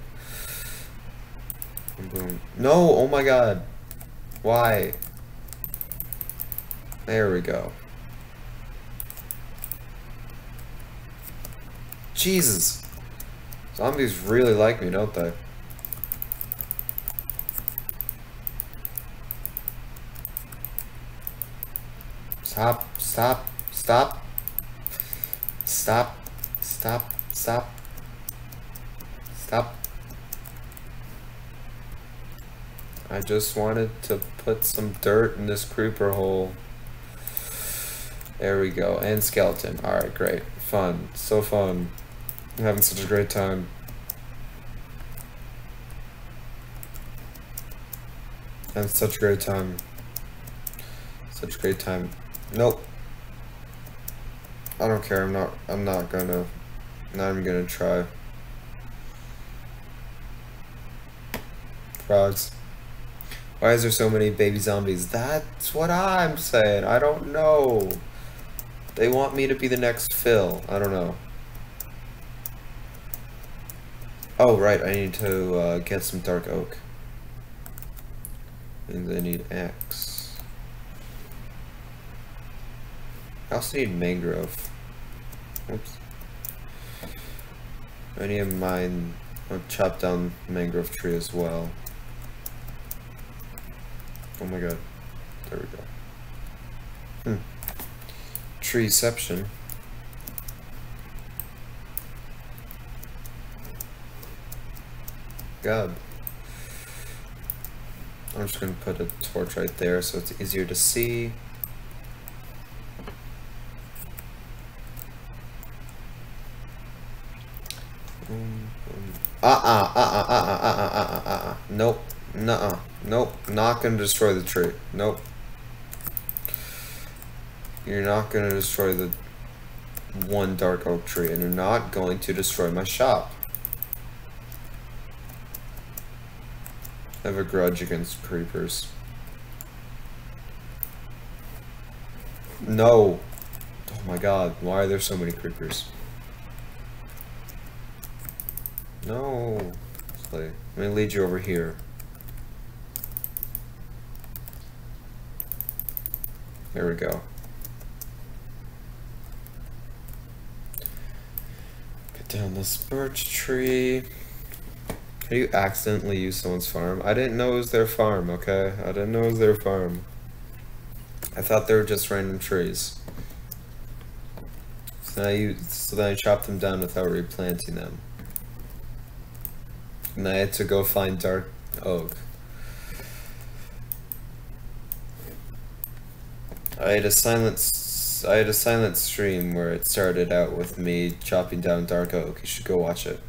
Boom. No! Oh my god! Why? There we go. Jesus! Zombies really like me, don't they? Stop, stop, stop. Stop, stop, stop. Stop. I just wanted to put some dirt in this creeper hole. There we go. And skeleton. Alright, great. Fun. So fun. I'm having such a great time. Having such a great time. Such a great time. Nope. I don't care. I'm not. I'm not gonna. Not even gonna try. Frogs. Why is there so many baby zombies? That's what I'm saying. I don't know. They want me to be the next Phil. I don't know. Oh, right. I need to uh, get some dark oak. And I need X. I also need mangrove. Oops. I need to mine, I'll chop down mangrove tree as well. Oh my god. There we go. Hmm. Treeception. God. I'm just gonna put a torch right there so it's easier to see. Uh-uh uh-uh uh-uh, uh-uh, uh-uh, uh-uh, uh-uh. Nope, nuh-uh, nope, not gonna destroy the tree. Nope. You're not gonna destroy the one dark oak tree, and you're not going to destroy my shop. I have a grudge against creepers. No! Oh my god, why are there so many creepers? No. Let me lead you over here. There we go. Get down this birch tree. Can you accidentally use someone's farm? I didn't know it was their farm, okay? I didn't know it was their farm. I thought they were just random trees. So, now you, so then I chopped them down without replanting them. And I had to go find Dark Oak. I had a silent I had a silent stream where it started out with me chopping down Dark Oak. You should go watch it.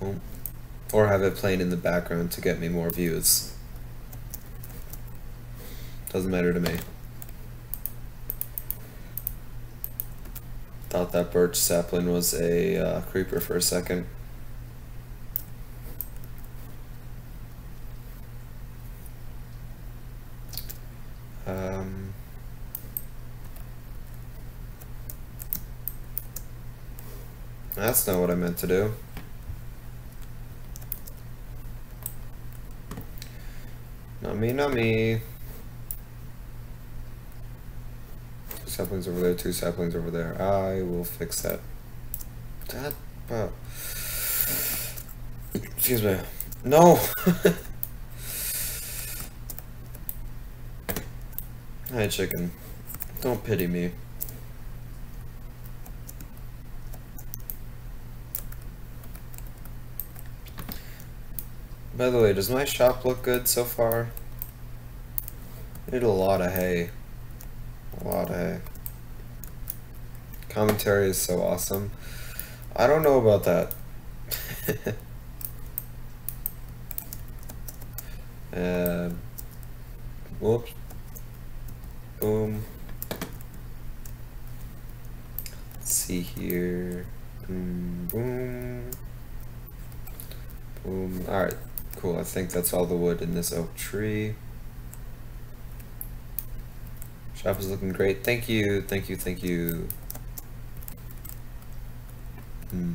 Oh. Or have it playing in the background to get me more views. Doesn't matter to me. Thought that birch sapling was a uh, creeper for a second. Um, that's not what I meant to do. Not me, not me. Saplings over there, two saplings over there. I will fix that. That, uh, excuse me. No! Hi, chicken. Don't pity me. By the way, does my shop look good so far? Need a lot of hay. A. Commentary is so awesome. I don't know about that. and um, whoops. Boom. Let's see here. Mm, boom, boom. Boom. Alright, cool. I think that's all the wood in this oak tree. Shop is looking great. Thank you, thank you, thank you. Hmm.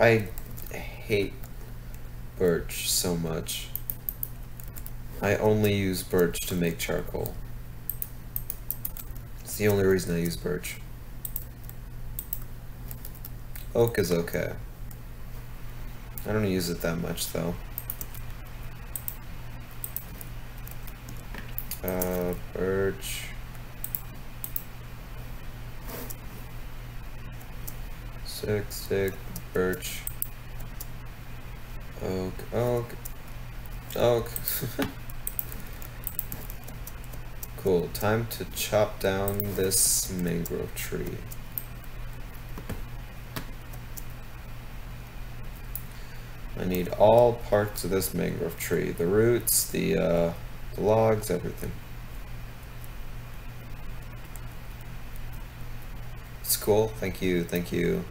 I hate birch so much. I only use birch to make charcoal. It's the only reason I use birch. Oak is okay. I don't use it that much though. Birch. Six, stick, birch. Oak, oak, oak. cool, time to chop down this mangrove tree. I need all parts of this mangrove tree. The roots, the, uh, the logs, everything. Cool. Thank you, thank you.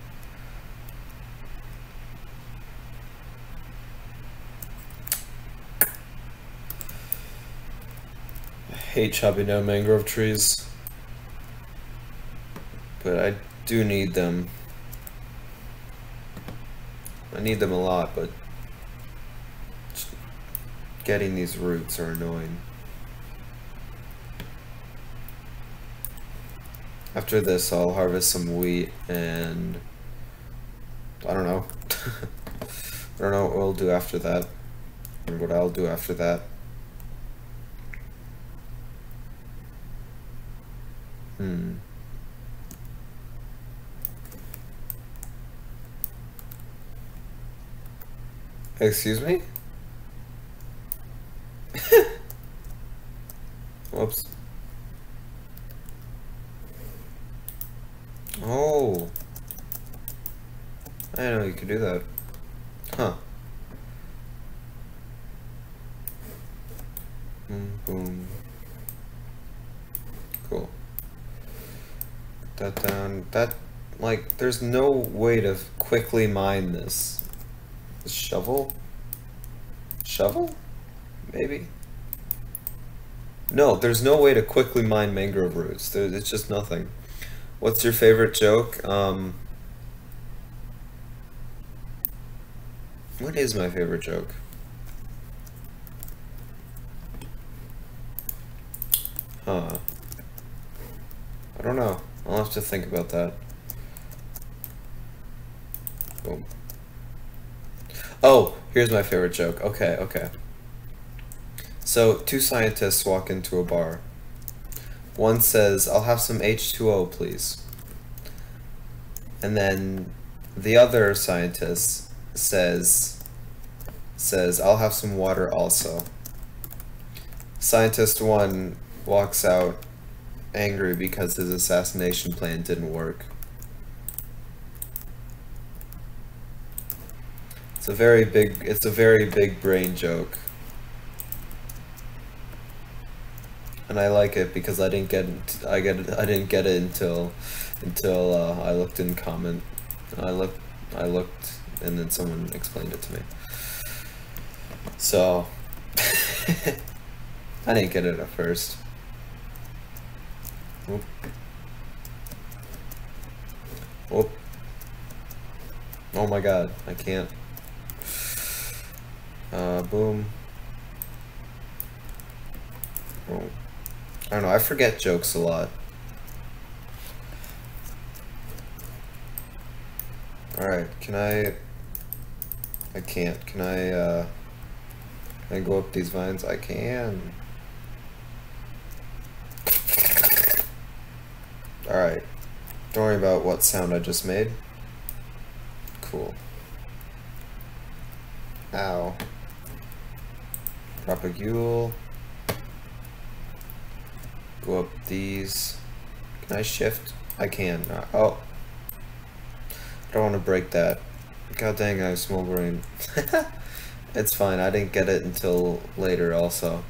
I hate chopping down mangrove trees. But I do need them. I need them a lot, but getting these roots are annoying. After this, I'll harvest some wheat and I don't know. I don't know what we'll do after that, And what I'll do after that. Hmm. Excuse me? Whoops. Oh. I didn't know you could do that. Huh. Boom, boom. Cool that down. That, like, there's no way to quickly mine this. shovel? Shovel? Maybe? No, there's no way to quickly mine mangrove roots. There, it's just nothing. What's your favorite joke? Um, what is my favorite joke? Huh. I don't know. I'll have to think about that. Boom. Oh, here's my favorite joke. Okay, okay. So, two scientists walk into a bar. One says, I'll have some H2O, please. And then the other scientist says, says, I'll have some water also. Scientist one walks out angry because his assassination plan didn't work. It's a very big it's a very big brain joke. And I like it because I didn't get I get I didn't get it until until uh, I looked in comment. I looked I looked and then someone explained it to me. So I didn't get it at first. Oop. Oop. Oh my god, I can't. Uh, boom. Oh. I don't know, I forget jokes a lot. Alright, can I... I can't. Can I, uh... Can I go up these vines? I can. Alright. Don't worry about what sound I just made. Cool. Ow. Propagule. Go up these. Can I shift? I can. Uh, oh. I don't want to break that. God dang, I have a small brain. it's fine, I didn't get it until later also.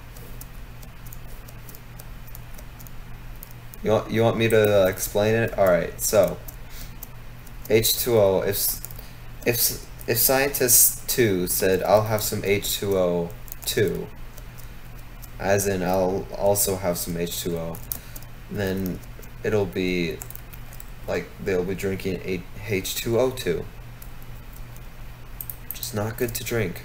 You want, you want me to uh, explain it? Alright, so H2O, if, if, if scientist 2 said, I'll have some H2O 2, as in I'll also have some H2O, then it'll be like they'll be drinking H2O2, which is not good to drink.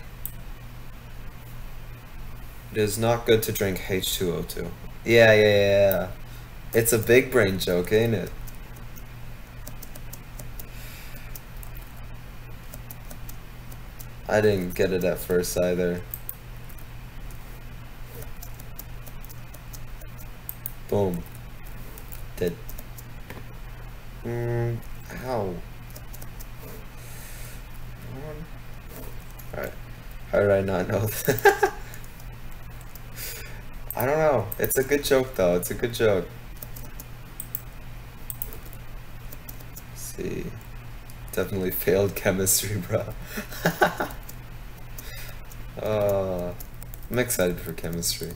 It is not good to drink H2O2. Yeah, yeah, yeah. It's a big brain joke, ain't it? I didn't get it at first either. Boom. Dead. Mm, ow. Alright. How did I not know? I don't know. It's a good joke though. It's a good joke. Let's see. Definitely failed chemistry, bro. uh, I'm excited for chemistry.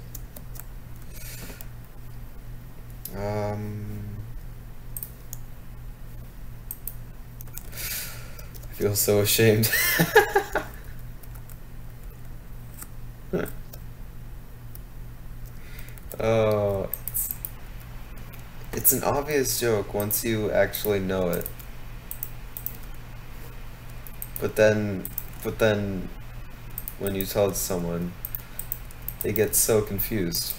Um, I feel so ashamed. oh, it's, it's an obvious joke once you actually know it. But then, but then, when you tell someone, they get so confused.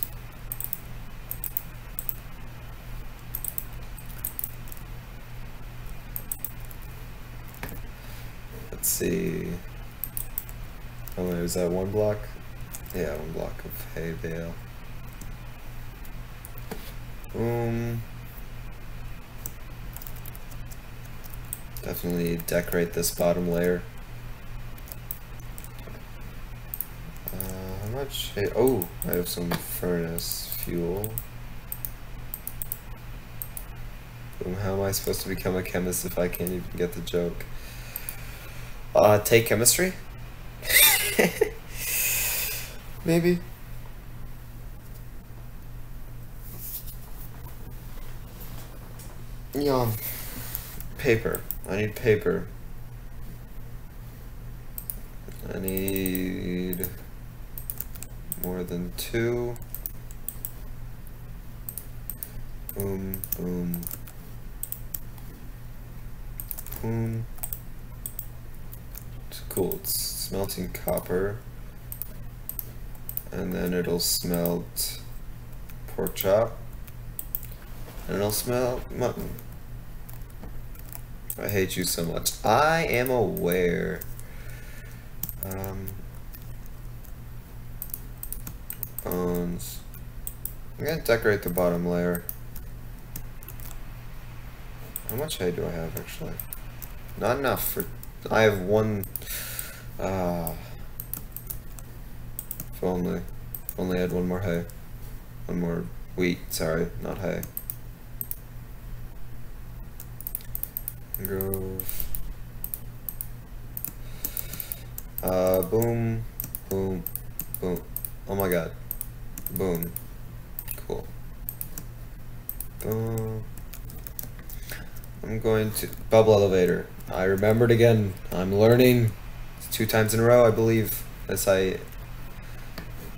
Let's see. Oh, was that one block? Yeah, one block of hay bale. Um. Definitely decorate this bottom layer. Uh, how much? Hey, oh, I have some furnace fuel. Boom, how am I supposed to become a chemist if I can't even get the joke? Uh, take chemistry? Maybe. Yeah. Paper. I need paper. I need more than two. Boom, boom, boom. It's cool. It's smelting copper. And then it'll smelt pork chop. And it'll smell mutton. I hate you so much. I am aware. Um, bones. I'm gonna decorate the bottom layer. How much hay do I have actually? Not enough for. I have one. Ah. Uh, if only. If only I had one more hay. One more wheat. Sorry, not hay. Grove. Uh, boom, boom, boom. Oh my god. Boom. Cool. Boom. I'm going to... Bubble elevator. I remembered again. I'm learning. It's two times in a row, I believe, as I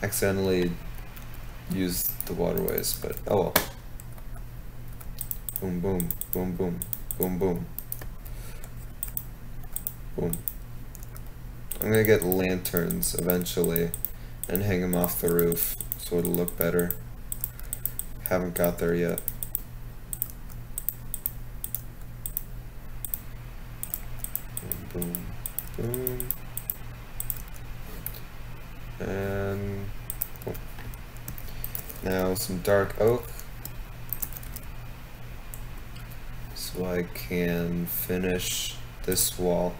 accidentally used the waterways, but oh well. Boom, boom, boom, boom, boom, boom. Boom. I'm gonna get lanterns eventually and hang them off the roof so it'll look better. Haven't got there yet. Boom, boom, boom. And oh. now some dark oak. So I can finish this wall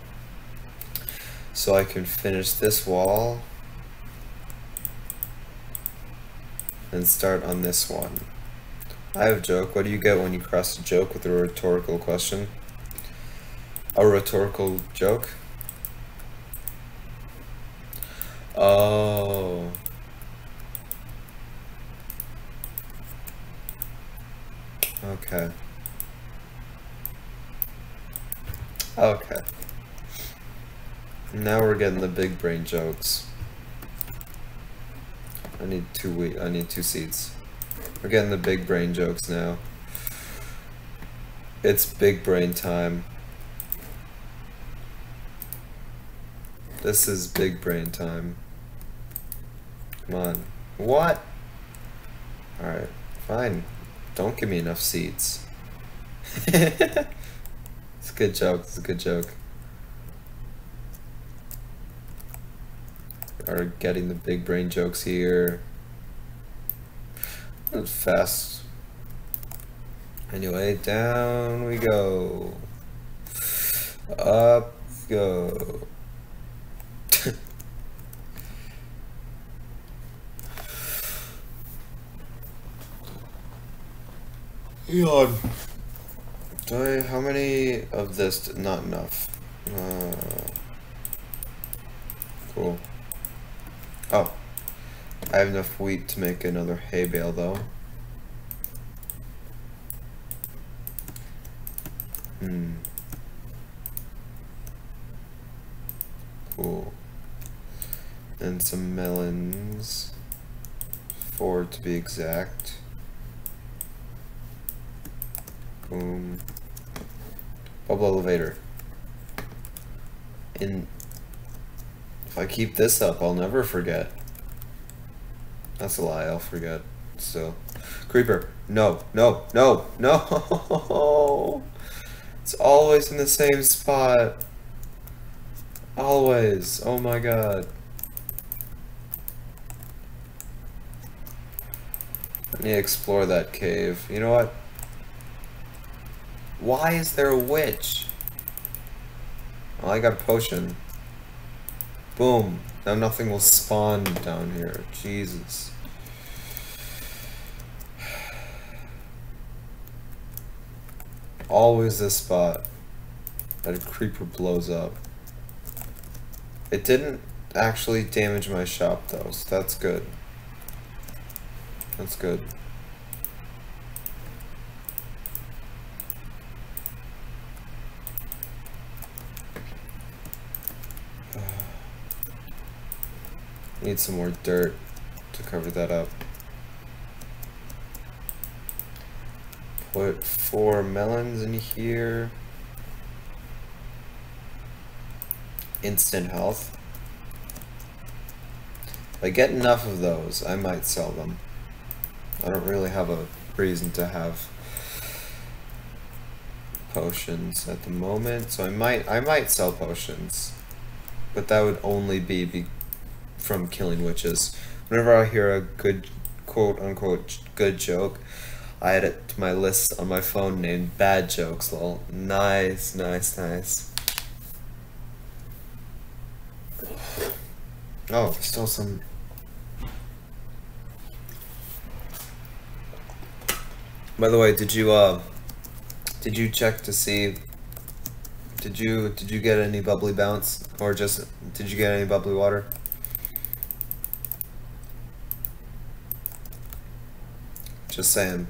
so I can finish this wall and start on this one. I have a joke. What do you get when you cross a joke with a rhetorical question? A rhetorical joke? Oh. Okay. Okay. Now we're getting the big brain jokes. I need two wheat. I need two seeds. We're getting the big brain jokes now. It's big brain time. This is big brain time. Come on. What? Alright, fine. Don't give me enough seeds. it's a good joke, it's a good joke. Are getting the big brain jokes here. Fast. Anyway, down we go. Up we go. God. Do I, how many of this? Not enough. Uh, cool. Oh. I have enough wheat to make another hay bale though. Hmm. Cool. And some melons. Four to be exact. Boom. Bubble elevator. In if I keep this up, I'll never forget. That's a lie, I'll forget still. Creeper. No, no, no, no! It's always in the same spot. Always. Oh my god. Let me explore that cave. You know what? Why is there a witch? Well, I got a potion. Boom. Now nothing will spawn down here. Jesus. Always this spot that a creeper blows up. It didn't actually damage my shop though, so that's good. That's good. Need some more dirt to cover that up. Put four melons in here. Instant health. If I get enough of those, I might sell them. I don't really have a reason to have potions at the moment, so I might I might sell potions. But that would only be, be from killing witches. Whenever I hear a good quote unquote good joke, I add it to my list on my phone named bad jokes. Lol. Nice, nice, nice. Oh, still some. By the way, did you uh, did you check to see? Did you did you get any Bubly Bounce or just did you get any bubbly water? Just saying.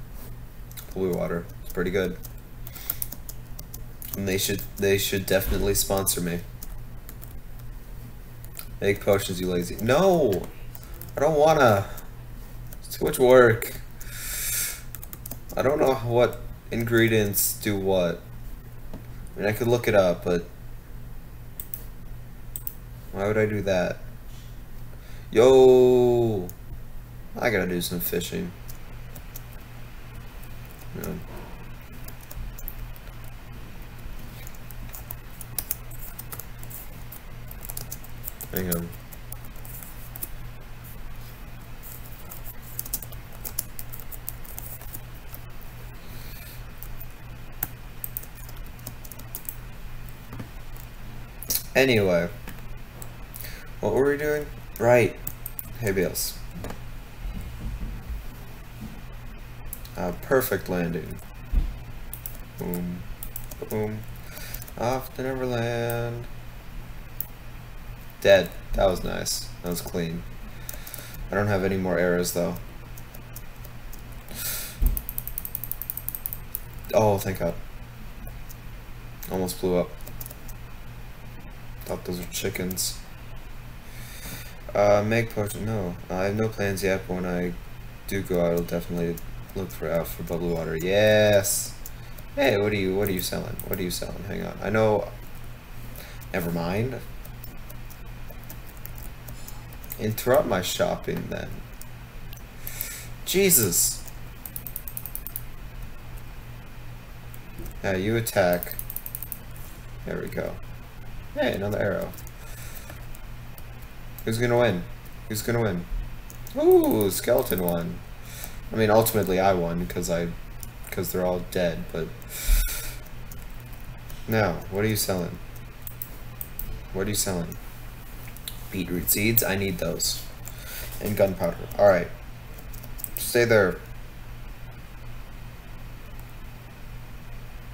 Blue water. It's pretty good. And they should they should definitely sponsor me. Make potions, you lazy. No! I don't wanna. It's too much work. I don't know what ingredients do what. I mean, I could look it up, but why would I do that? Yo! I gotta do some fishing. Yeah. Hang on. Anyway, what were we doing? Right, hay perfect landing. Boom. Boom. Off to Neverland. Dead. That was nice. That was clean. I don't have any more arrows though. Oh, thank god. Almost blew up. Thought those were chickens. Uh, make potion. No, I have no plans yet, but when I do go I'll definitely Look for out for bubbly water. Yes. Hey, what are you what are you selling? What are you selling? Hang on. I know Never mind. Interrupt my shopping then. Jesus. Now you attack. There we go. Hey, another arrow. Who's gonna win? Who's gonna win? Ooh, skeleton won. I mean, ultimately I won because I, because they're all dead. But now, what are you selling? What are you selling? Beetroot seeds. I need those, and gunpowder. All right, stay there.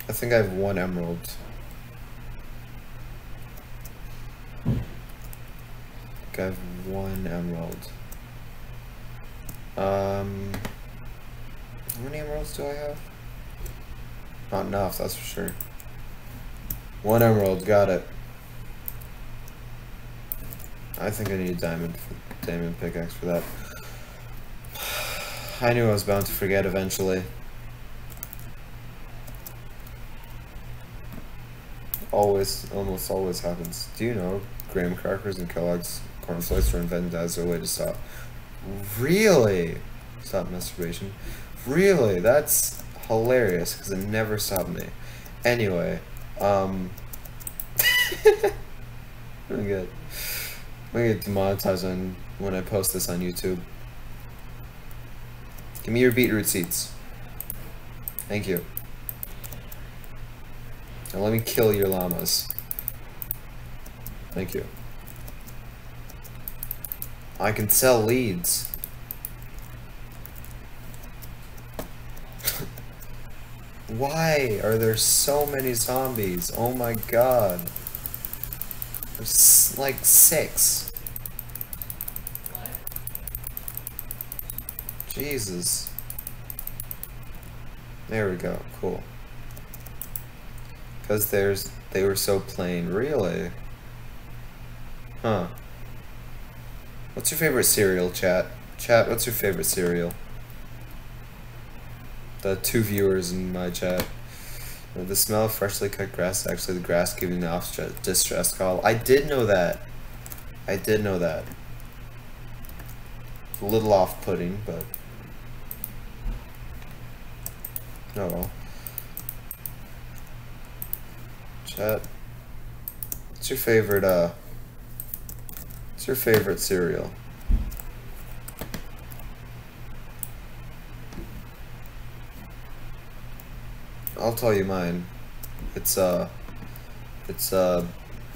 I think I have one emerald. I have one emerald. Um, how many emeralds do I have? Not enough, that's for sure. One emerald, got it. I think I need a diamond, diamond pickaxe for that. I knew I was bound to forget eventually. Always, almost always happens. Do you know graham crackers and Kellogg's corn flakes were invented as a way to stop Really? Stop masturbation. Really? That's hilarious because it never stopped me. Anyway, um. I'm good. I'm gonna get demonetized on when I post this on YouTube. Give me your beetroot seeds. Thank you. And let me kill your llamas. Thank you. I can sell leads. Why are there so many zombies? Oh my god. There's like six. Jesus. There we go. Cool. Because there's they were so plain. Really? Huh. What's your favorite cereal, chat? Chat, what's your favorite cereal? The two viewers in my chat. The smell of freshly cut grass actually the grass giving the off distress call. I did know that. I did know that. A little off-putting, but... Oh well. Chat. What's your favorite, uh... What's your favorite cereal? I'll tell you mine. It's uh it's uh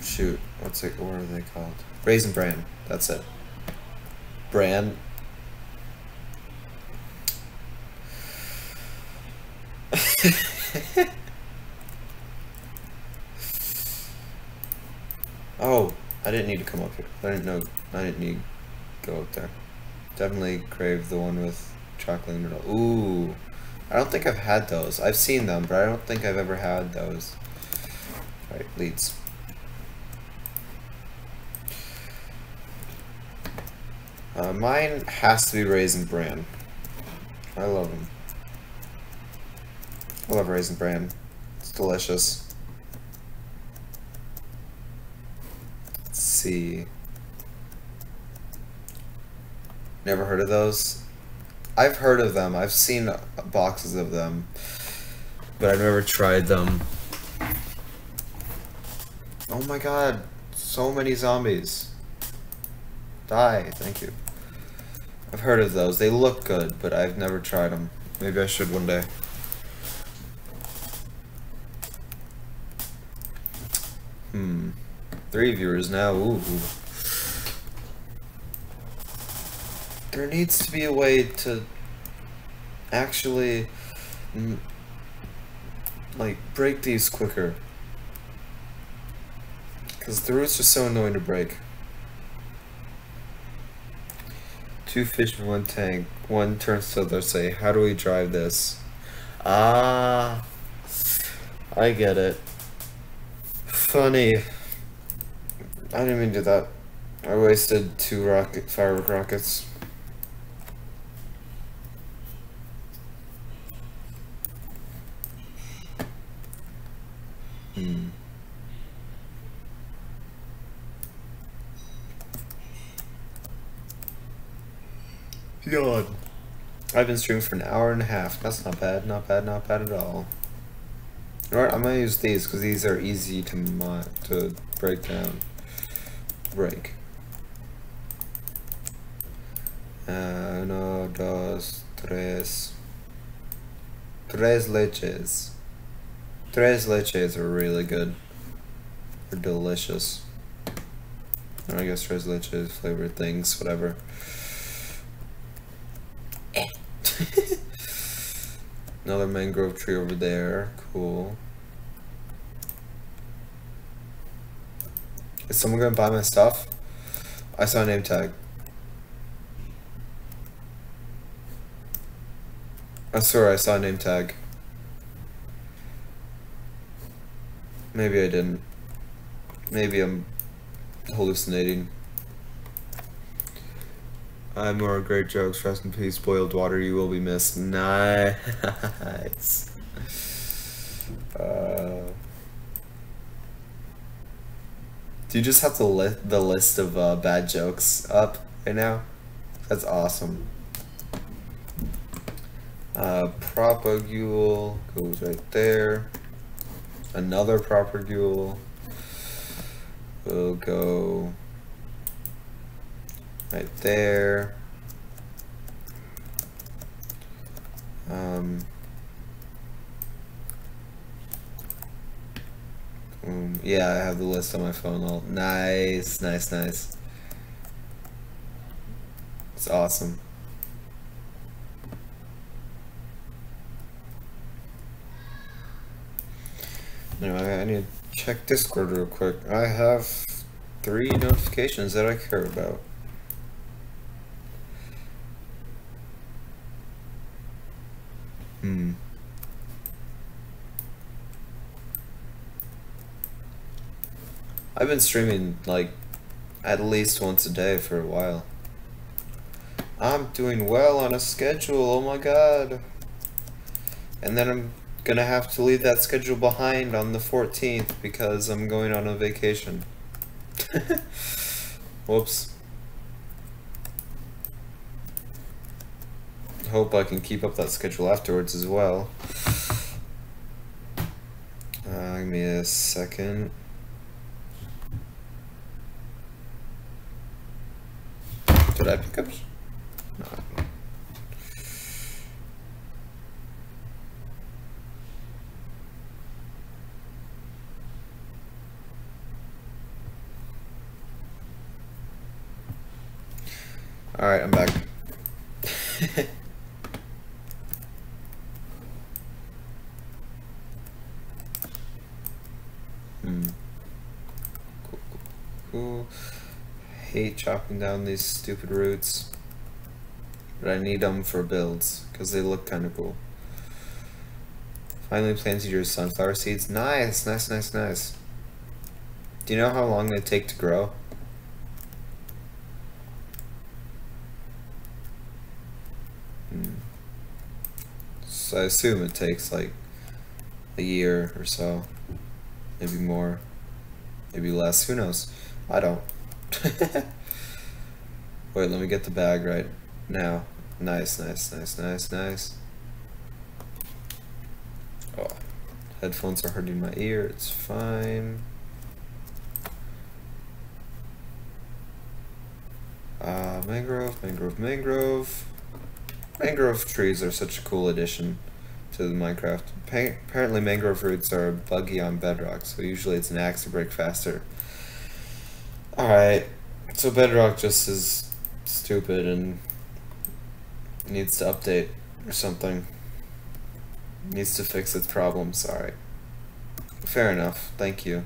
shoot, what's it what are they called? Raisin bran. That's it. Bran. oh, I didn't need to come up here. I didn't know. I didn't need to go up there. Definitely crave the one with chocolate noodle. Ooh. I don't think I've had those. I've seen them, but I don't think I've ever had those. Alright, leads. Uh, mine has to be Raisin Bran. I love them. I love Raisin Bran. It's delicious. Let's see. Never heard of those. I've heard of them. I've seen boxes of them, but I've never tried them. Oh my god, so many zombies. Die, thank you. I've heard of those. They look good, but I've never tried them. Maybe I should one day. Hmm. Three viewers now. Ooh. There needs to be a way to actually like break these quicker. Because the roots are so annoying to break. Two fish in one tank. One turns to the other say, how do we drive this? Ah, I get it. Funny. I didn't even do that. I wasted two rocket firework rockets. Hmm. God. I've been streaming for an hour and a half. That's not bad, not bad, not bad at all. Alright, I'm gonna use these because these are easy to mod to break down. Break. Uno, dos, tres. Tres leches. Tres leches are really good. They're delicious. Or I guess tres leches, flavored things, whatever. Eh. Another mangrove tree over there. Cool. Is someone gonna buy my stuff? I saw a name tag. I swear I saw a name tag. Maybe I didn't. Maybe I'm hallucinating. I'm more great jokes. Rest in peace, boiled water. You will be missed. Nice. Uh, do you just have to list the list of uh, bad jokes up right now? That's awesome. Uh, propagule goes right there. Another propagule will go right there. Um, um, yeah, I have the list on my phone. All nice, nice, nice. It's awesome. I need to check Discord real quick. I have three notifications that I care about. Hmm. I've been streaming like at least once a day for a while. I'm doing well on a schedule, oh my god. And then I'm gonna have to leave that schedule behind on the 14th because I'm going on a vacation. Whoops. Hope I can keep up that schedule afterwards as well. Uh, give me a second. Did I pick up? No. Alright, I'm back. hmm. Cool, cool, cool. Hate chopping down these stupid roots. But I need them for builds, because they look kind of cool. Finally planted your sunflower seeds. Nice, nice, nice, nice. Do you know how long they take to grow? I assume it takes like a year or so, maybe more, maybe less, who knows? I don't. Wait, let me get the bag right now. Nice, nice, nice, nice, nice. Oh, headphones are hurting my ear, it's fine. Uh, mangrove, mangrove, mangrove. Mangrove trees are such a cool addition to the Minecraft. Pa apparently mangrove roots are buggy on bedrock, so usually it's an axe to break faster. Alright, so bedrock just is stupid and needs to update or something. Needs to fix its problems, alright. Fair enough, thank you.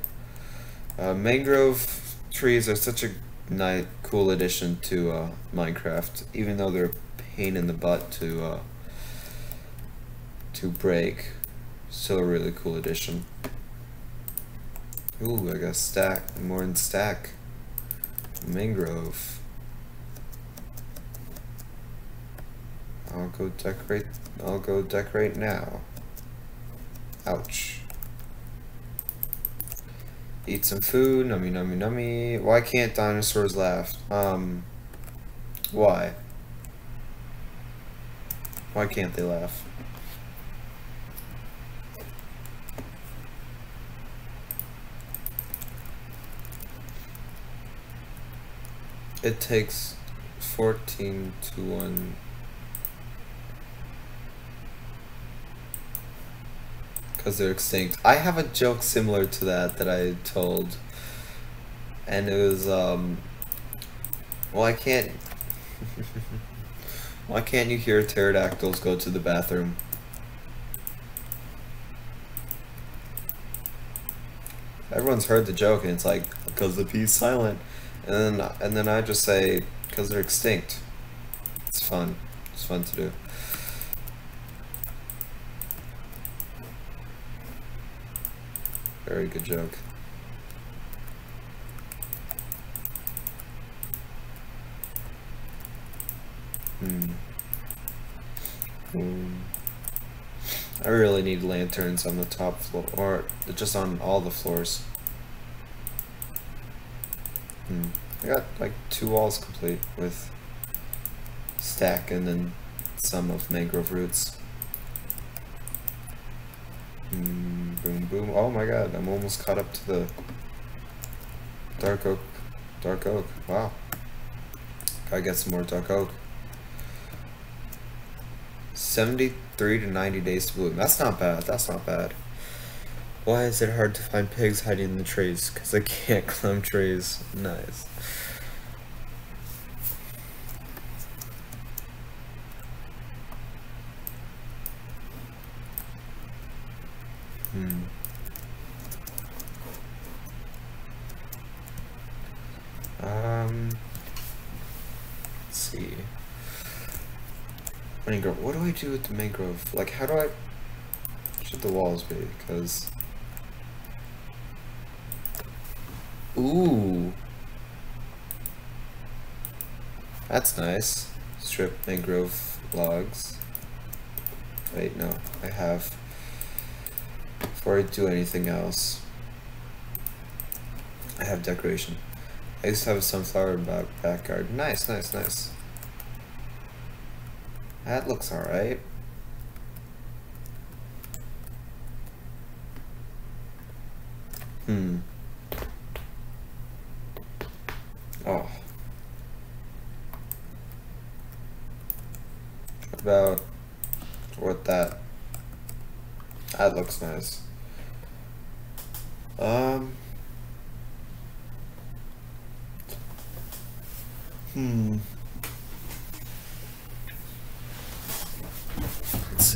Uh, mangrove trees are such a nice, cool addition to uh, Minecraft, even though they're pain in the butt to uh, to break. Still a really cool addition. Ooh, I got stack, more in stack. Mangrove. I'll go decorate, I'll go decorate now. Ouch. Eat some food, nummy nummy nummy. Why can't dinosaurs laugh? Um, why? Why can't they laugh? It takes 14 to 1 because they're extinct. I have a joke similar to that that I told, and it was um. Well, I can't. Why can't you hear pterodactyls go to the bathroom? Everyone's heard the joke, and it's like because the P's silent, and then and then I just say because they're extinct. It's fun. It's fun to do. Very good joke. Hmm. Hmm. I really need lanterns on the top floor, or just on all the floors. Hmm. I got like two walls complete with stack and then some of mangrove roots. Hmm. boom, boom. Oh my god, I'm almost caught up to the dark oak. Dark oak. Wow. Gotta get some more dark oak. 73 to 90 days to bloom. That's not bad. That's not bad. Why is it hard to find pigs hiding in the trees? Because I can't climb trees. Nice. Hmm. Um, let's see. Mangrove. What do I do with the mangrove? Like, how do I... Should the walls be? Because... Ooh. That's nice. Strip mangrove logs. Wait, no. I have... Before I do anything else, I have decoration. I used to have a sunflower back backyard. Nice, nice, nice. That looks alright. Hmm. Oh. About what that? That looks nice. Um. Hmm.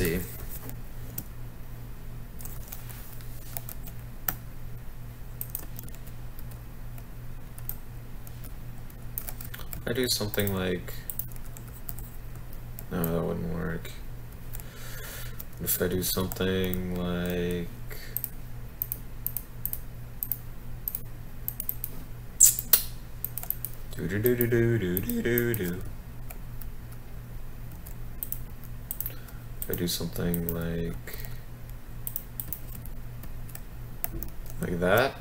see. I do something like... No, that wouldn't work. If I do something like... Do do do do do do do do. I do something like like that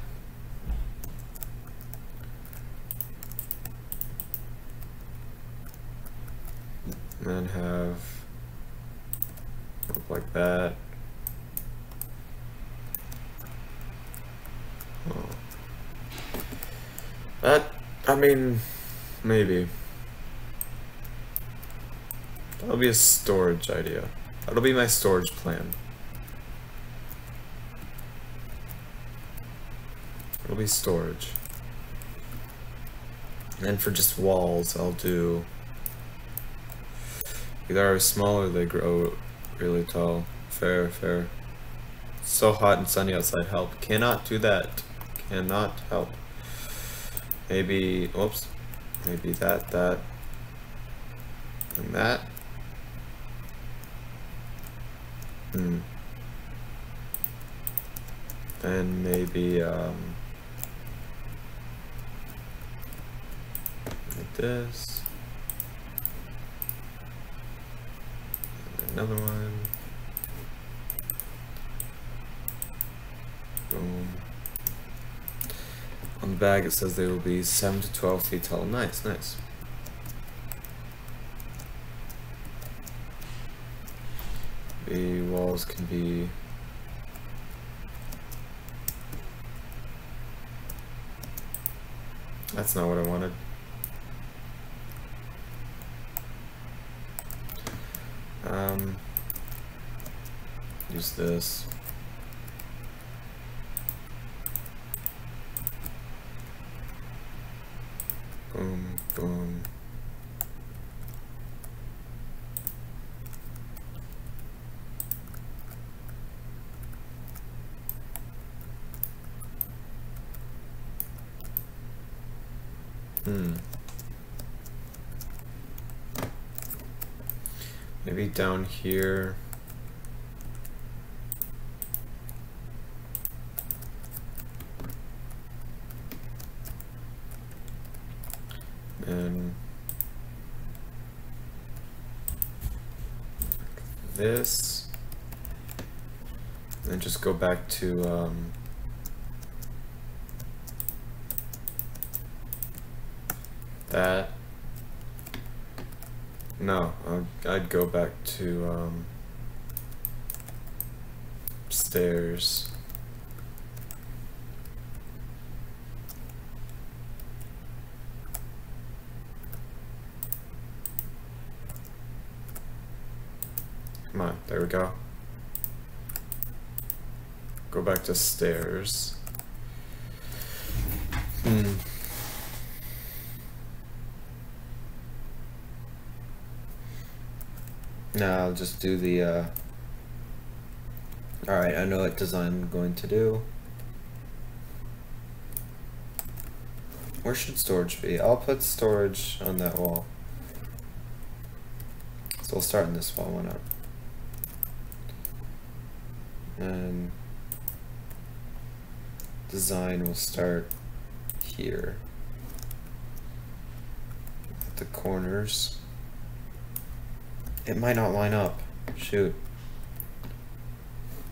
and then have look like that. Oh. That, I mean, maybe. That'll be a storage idea. That'll be my storage plan. It'll be storage. And for just walls, I'll do Either are small or they grow really tall. Fair, fair. So hot and sunny outside. Help. Cannot do that. Cannot help. Maybe, oops. Maybe that, that, and that. Then maybe, um, like this. another one. Boom. On the bag it says they will be 7 to 12 feet tall. Nice, nice. the walls can be That's not what I wanted. Um, use this. Boom, boom. Hmm. Maybe down here. And this. And just go back to um, that. No, I'd, I'd go back to um, stairs. Come on, there we go. Go back to stairs. Hmm. No, I'll just do the, uh... Alright, I know what design I'm going to do. Where should storage be? I'll put storage on that wall. So we'll start in this wall, why not? And design will start here at the corners. It might not line up. Shoot.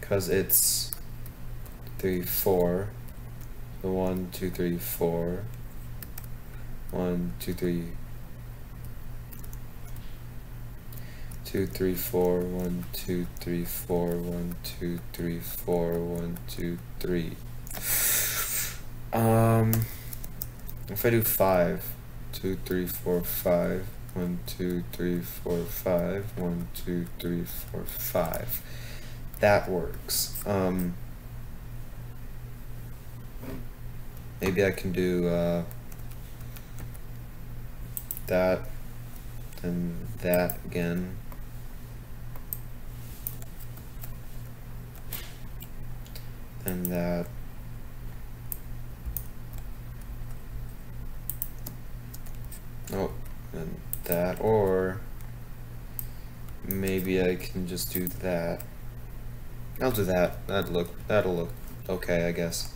Because it's three, four. So one, two, three, four. One, two, three. Two, three, four. One, two, three, four. One, two, three, four. One, two, three. Um, if I do five, two, three, four, five. One, two, three, four, five. One, two, three, four, five. That works. Um, maybe I can do uh, that and that again. And that. Oh, and that, or maybe I can just do that. I'll do that. That'll look, that'll look okay, I guess.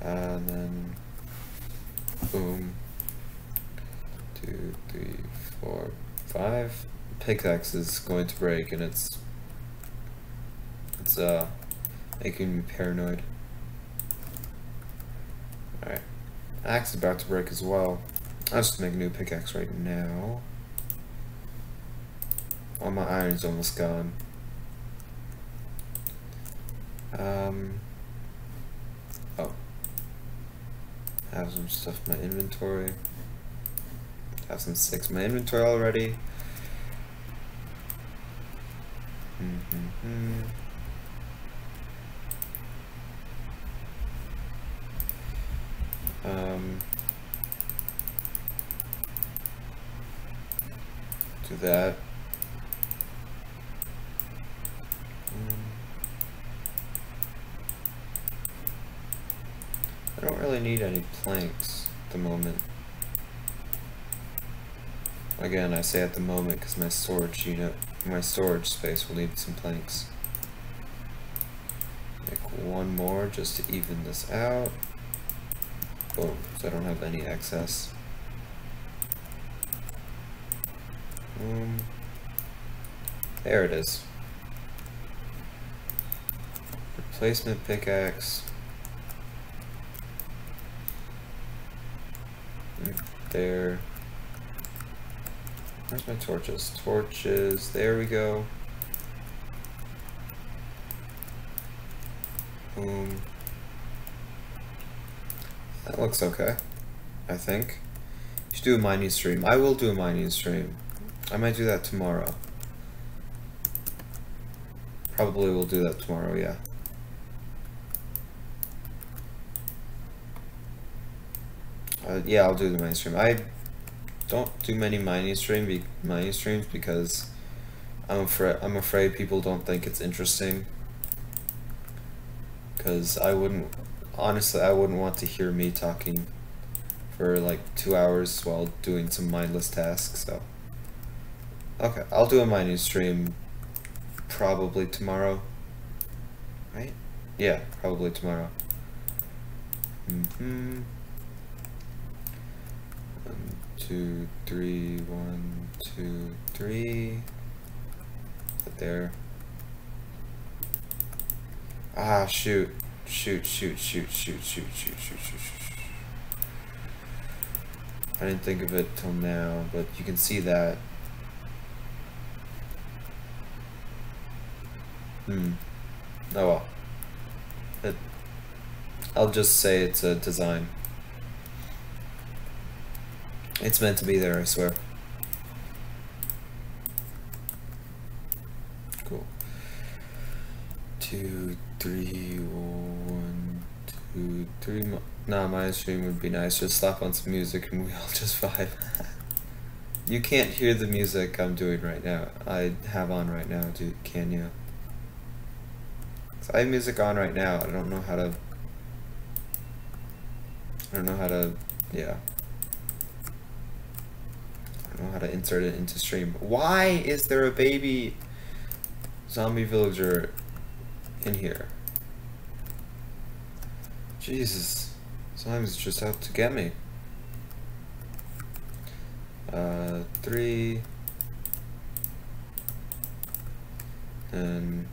And then, boom, two, three, four, five. Pickaxe is going to break, and it's, it's uh, making me paranoid. Alright, axe is about to break as well. I'll just make a new pickaxe right now. All my iron's almost gone. Um. Oh. I have some stuff in my inventory. I have some six in my inventory already. Mm -hmm. Um. Do that. I don't really need any planks at the moment. Again, I say at the moment because my storage unit, my storage space will need some planks. Make one more just to even this out. Boom, so I don't have any excess. Um, there it is. Replacement pickaxe. Mm, there. Where's my torches? Torches. There we go. Boom. That looks okay, I think. You should do a mining stream. I will do a mining stream. I might do that tomorrow. Probably will do that tomorrow, yeah. Uh, yeah, I'll do the mining stream. I don't do many mining stream be mining streams because I'm afraid I'm afraid people don't think it's interesting. Cause I wouldn't honestly I wouldn't want to hear me talking for like two hours while doing some mindless tasks. So okay, I'll do a mining stream probably tomorrow. Right? Yeah, probably tomorrow. Mm-hmm. One, two, three, one, two, three. Put there. Ah, shoot. Shoot, shoot, shoot, shoot, shoot, shoot, shoot, shoot, shoot. I didn't think of it till now, but you can see that. Hmm. Oh well. It, I'll just say it's a design. It's meant to be there, I swear. Cool. Two, three, one, two, three. Nah, my stream would be nice. Just slap on some music and we all just vibe. you can't hear the music I'm doing right now. I have on right now, dude. Can you? I have music on right now. I don't know how to. I don't know how to. Yeah. I don't know how to insert it into stream. Why is there a baby zombie villager in here? Jesus. Slime's just out to get me. Uh, three. And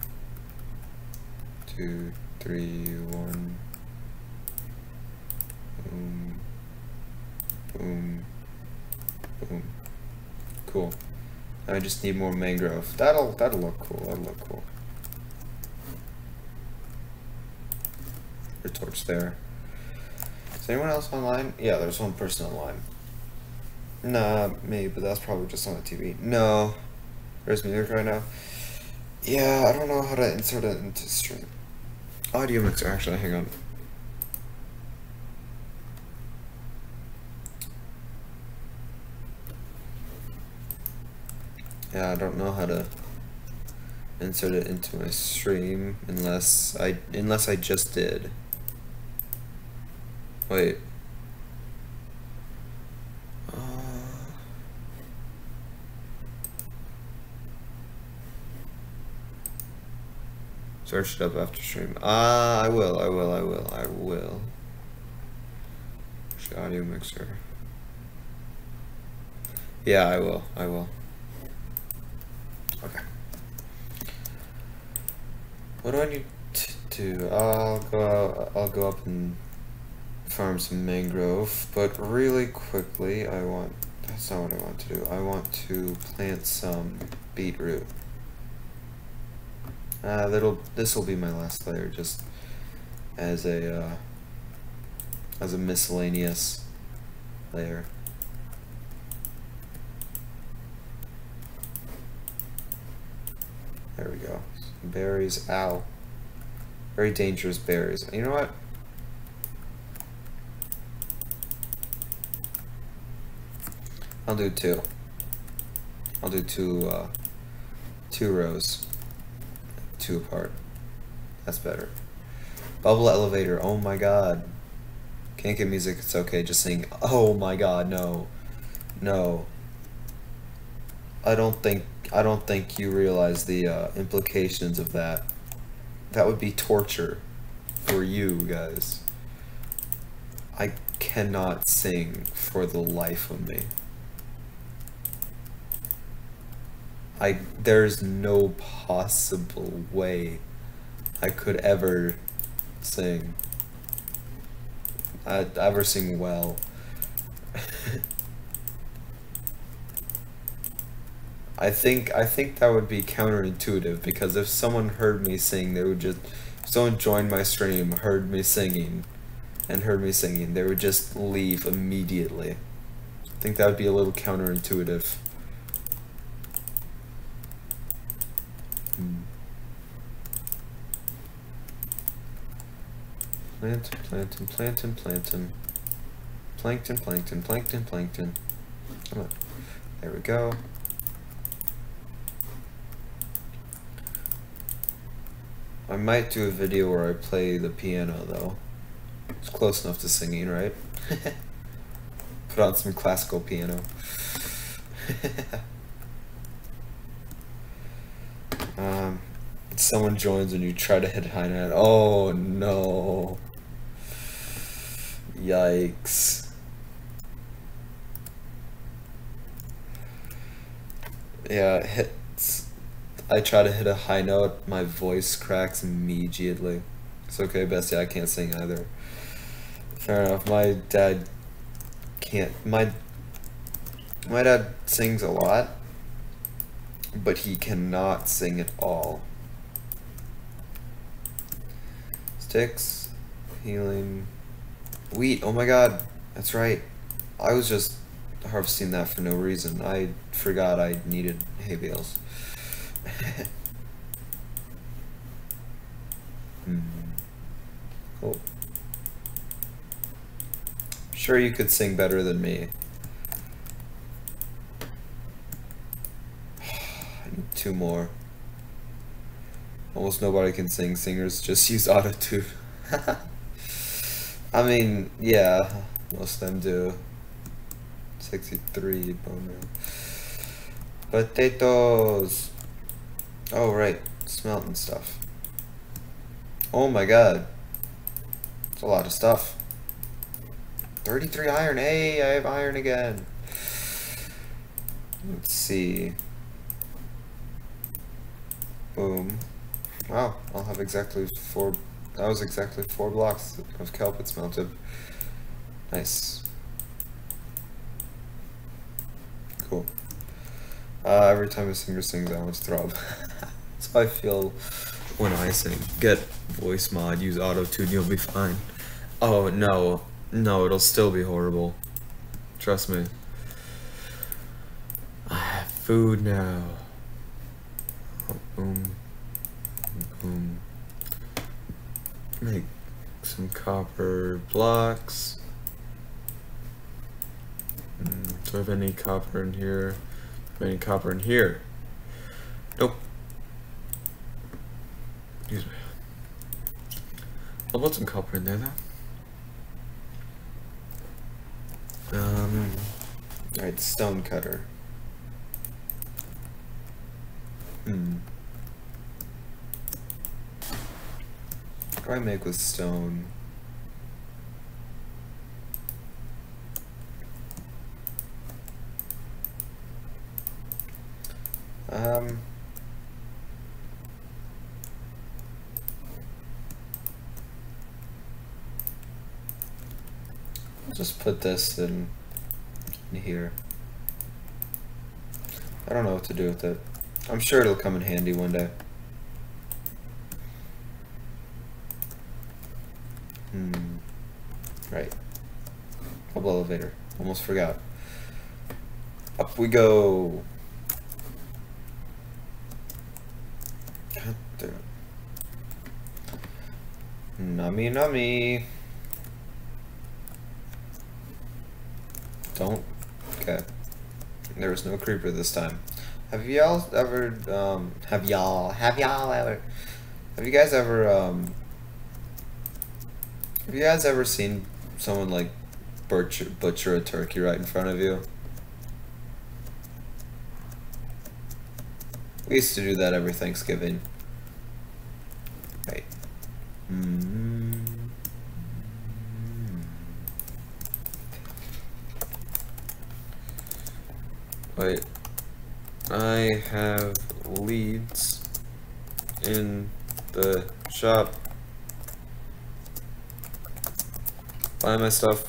two, three, one. Boom. Boom. Boom. Cool. I just need more mangrove. That'll that'll look cool. That'll look cool. Your torch there. Is anyone else online? Yeah, there's one person online. Nah, me, but that's probably just on the TV. No. There's music right now. Yeah, I don't know how to insert it into stream. Audio mixer, actually, hang on. Yeah, I don't know how to insert it into my stream unless I unless I just did. Wait. Search it up after stream. Ah, I will, I will, I will, I will. Audio mixer. Yeah, I will, I will. Okay. What do I need to do? I'll go out, I'll go up and farm some mangrove, but really quickly I want, that's not what I want to do. I want to plant some beetroot. Uh, that'll, this'll be my last layer, just as a, uh, as a miscellaneous layer. There we go. Berries. Ow. Very dangerous berries. You know what? I'll do two. I'll do two, uh, two rows. Two apart. That's better. Bubble elevator. Oh my god. Can't get music. It's okay. Just sing. Oh my god. No. No. I don't think I don't think you realize the uh, implications of that. That would be torture for you guys. I cannot sing for the life of me. I there's no possible way I could ever sing. I ever sing well. I think I think that would be counterintuitive because if someone heard me sing, they would just someone joined my stream, heard me singing, and heard me singing, they would just leave immediately. I think that would be a little counterintuitive. Hmm. Plankton, plankton, plankton, plankton. Plankton, plankton, plankton, plankton. Come on. There we go. I might do a video where I play the piano though. It's close enough to singing, right? Put on some classical piano. um, someone joins and you try to hit high note. Oh no. Yikes. Yeah, hits. I try to hit a high note, my voice cracks immediately. It's okay, Bessie, I can't sing either. Fair enough. My dad can't. My my dad sings a lot, but he cannot sing at all. Sticks, healing, wheat. Oh my god, that's right. I was just harvesting that for no reason. I forgot I needed hay bales. hmm. Cool. Sure you could sing better than me. I need two more. Almost nobody can sing. Singers just use autotune. I mean, yeah, most of them do. 63 bone meal. Potatoes! Oh, right. Smelting stuff. Oh my god. It's a lot of stuff. 33 iron. Hey, I have iron again. Let's see. Boom. Wow, I'll have exactly four. That was exactly four blocks of kelp it's melted. Nice. Cool. Uh, every time a singer sings, I throw up. That's how I feel when I sing. Get voice mod, use auto tune, you'll be fine. Oh no, no, it'll still be horrible. Trust me. I have food now. Oh, boom. Boom. Make some copper blocks. Mm, do I have any copper in here? Any copper in here? Nope. Excuse me. I'll put some copper in there though. Um, alright, stone cutter. Hmm. I make with stone? Um... just put this in, in here. I don't know what to do with it. I'm sure it'll come in handy one day. Hmm. Right. Bubble elevator. Almost forgot. Up we go. God damn. Nummy nummy. Don't. Okay. There was no creeper this time. Have y'all ever, um, have y'all, have y'all ever, have you guys ever, um, have you guys ever seen someone, like, butcher, butcher a turkey right in front of you? We used to do that every Thanksgiving. Right. Mm -hmm. Wait. I have leads in the shop. Buy my stuff.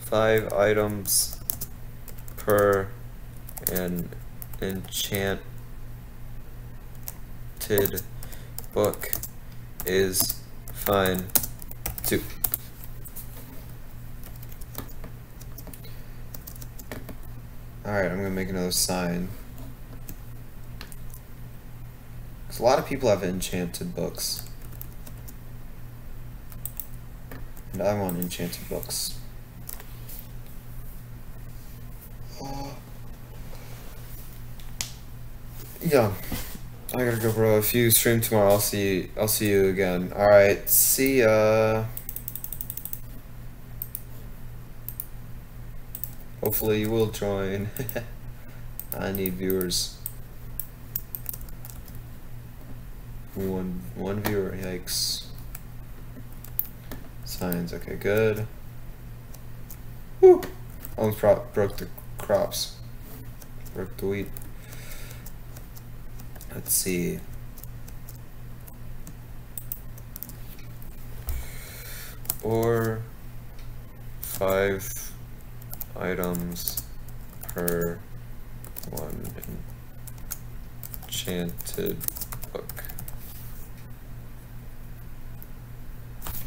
Five items per and enchanted book is fine too. Alright, I'm gonna make another sign. Because a lot of people have enchanted books. And I want enchanted books. Yeah. I gotta go bro. If you stream tomorrow I'll see I'll see you again. Alright, see ya. Hopefully you will join. I need viewers. One one viewer, yikes. Signs, okay, good. Woo! Almost broke the crops. Broke the wheat. Let's see. Or five items per one enchanted book.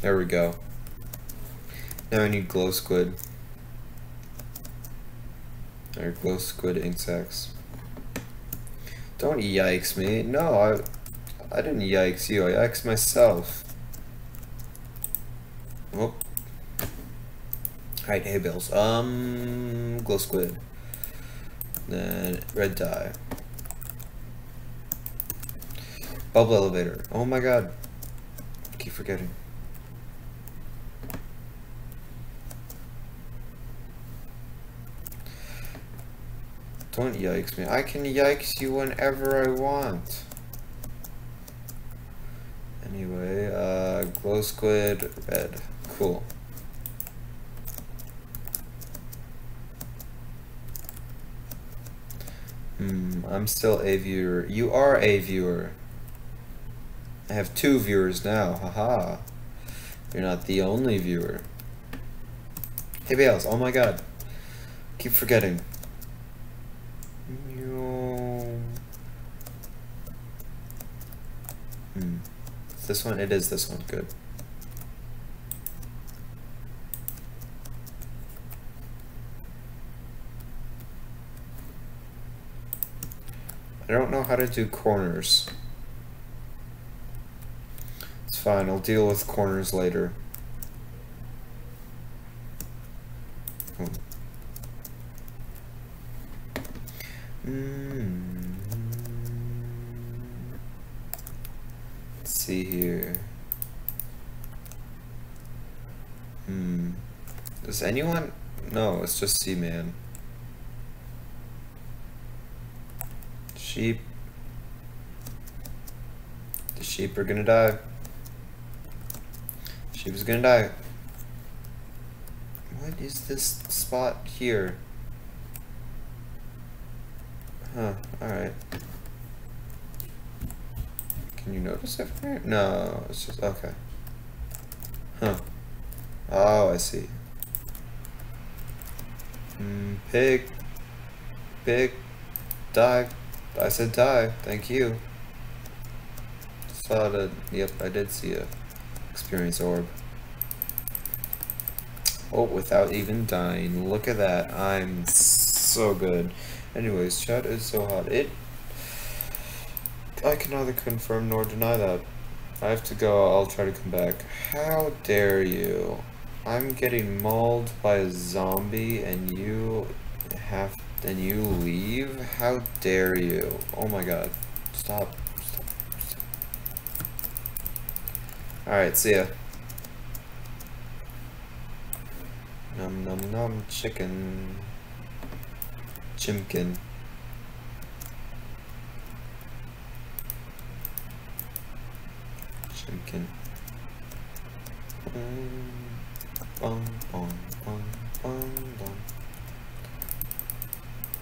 There we go. Now I need glow squid. Or glow squid ink sacs. Don't yikes me. No, I I didn't yikes you. I yikes myself. Whoop. Alright, hay bales. Um, glow squid. Then red dye. Bubble elevator. Oh my god. I keep forgetting. Don't yikes me. I can yikes you whenever I want. Anyway, uh, glow squid, red. Cool. Hmm, I'm still a viewer. You are a viewer. I have two viewers now. Haha. You're not the only viewer. Hay Bales, oh my god. Keep forgetting. Hmm. This one? It is this one. Good. I don't know how to do corners. It's fine, I'll deal with corners later. Hmm. Let's see here. Hmm. Does anyone? No, it's just Seaman. Sheep. The sheep are gonna die. Sheep is gonna die. What is this spot here? Huh, alright. Can you notice it from here? No, it's just, okay. Huh. Oh, I see. Pig. Pig. Die. I said die. Thank you. Saw the. Yep, I did see a experience orb. Oh, without even dying. Look at that. I'm so good. Anyways, chat is so hot. It. I can neither confirm nor deny that. I have to go. I'll try to come back. How dare you? I'm getting mauled by a zombie and you have then you leave? How dare you? Oh my god. Stop. Stop. Stop. Alright, see ya. Num num num chicken. Chimkin. Chimkin. Mm. Bum, bum, bum, bum, bum.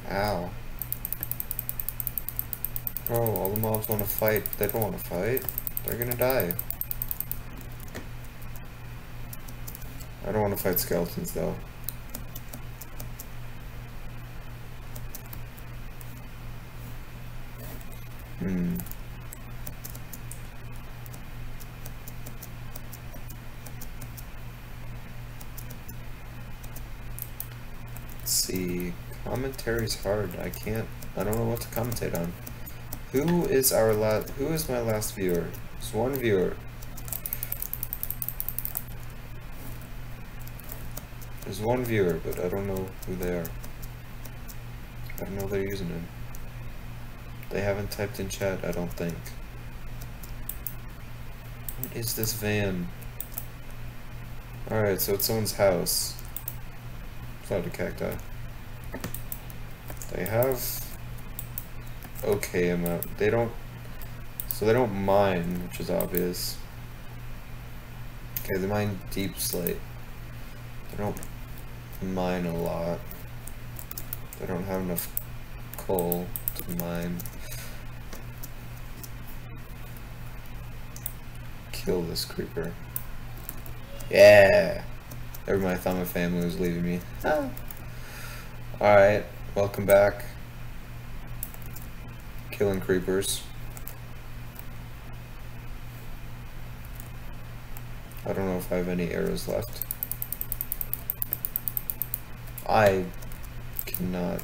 Ow. Bro, all the mobs want to fight. They don't want to fight. They're gonna die. I don't want to fight skeletons though. Hmm. Let's see. Commentary's hard. I can't. I don't know what to commentate on. Who is our last? Who is my last viewer? It's one viewer. There's one viewer, but I don't know who they are. I don't know their username. They haven't typed in chat, I don't think. What is this van? Alright, so it's someone's house. It's not a cacti. They have okay amount. They don't so they don't mine, which is obvious. Okay, they mine deepslate. They don't mine a lot. They don't have enough coal to mine. Kill this creeper. Yeah! Everybody thought my family was leaving me. Ah. Alright, welcome back. Killing creepers. I don't know if I have any arrows left. I cannot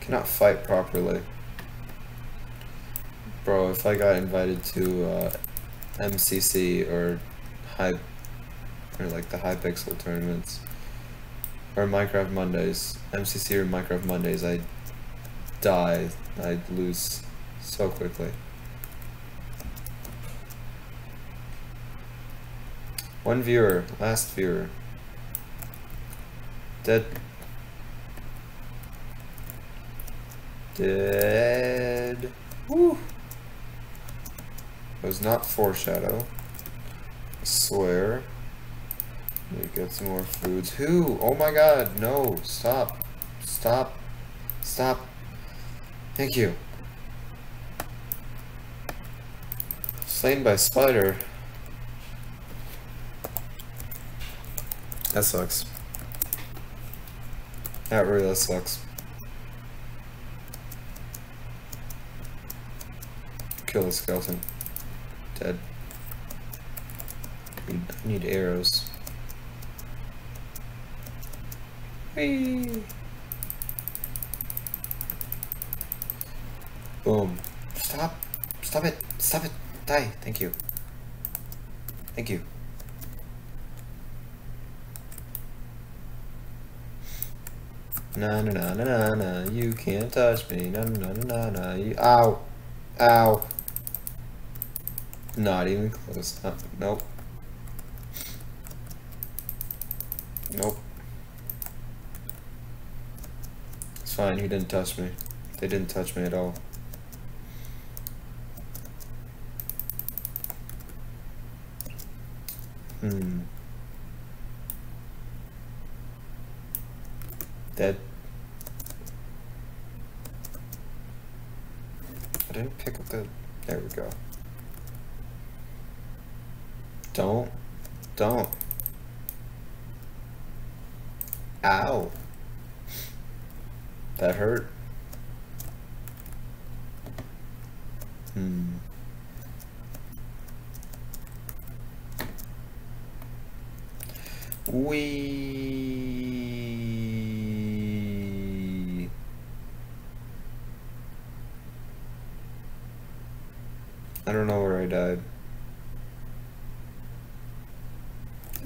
cannot fight properly. Bro, if I got invited to uh, MCC or high like the Hypixel tournaments or Minecraft Mondays, MCC or Minecraft Mondays, I'd die. I'd lose so quickly. One viewer, last viewer. Dead. Dead. Woo! It was not foreshadow. I swear. Let me get some more foods. Who? Oh my god, no. Stop. Stop. Stop. Thank you. Slain by spider. That sucks. That really sucks. Kill the skeleton. Dead. Need, need arrows. Boom. Stop. Stop it. Stop it. Die. Thank you. Thank you. Na na na na na na, you can't touch me. Na na na na na, you. Ow! Ow! Not even close. Nope. It's fine, he didn't touch me. They didn't touch me at all. Hmm. Dead. I didn't pick up the... There we go. Don't. Don't. Ow. That hurt. Hmm. We. I don't know where I died.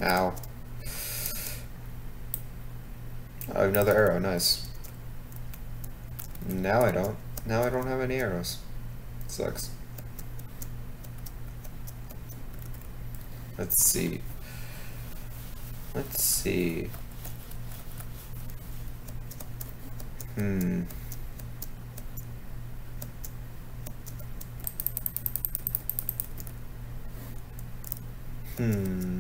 Ow. I have another arrow, nice. Now I don't. Now I don't have any arrows. Sucks. Let's see. Let's see. Hmm. Hmm.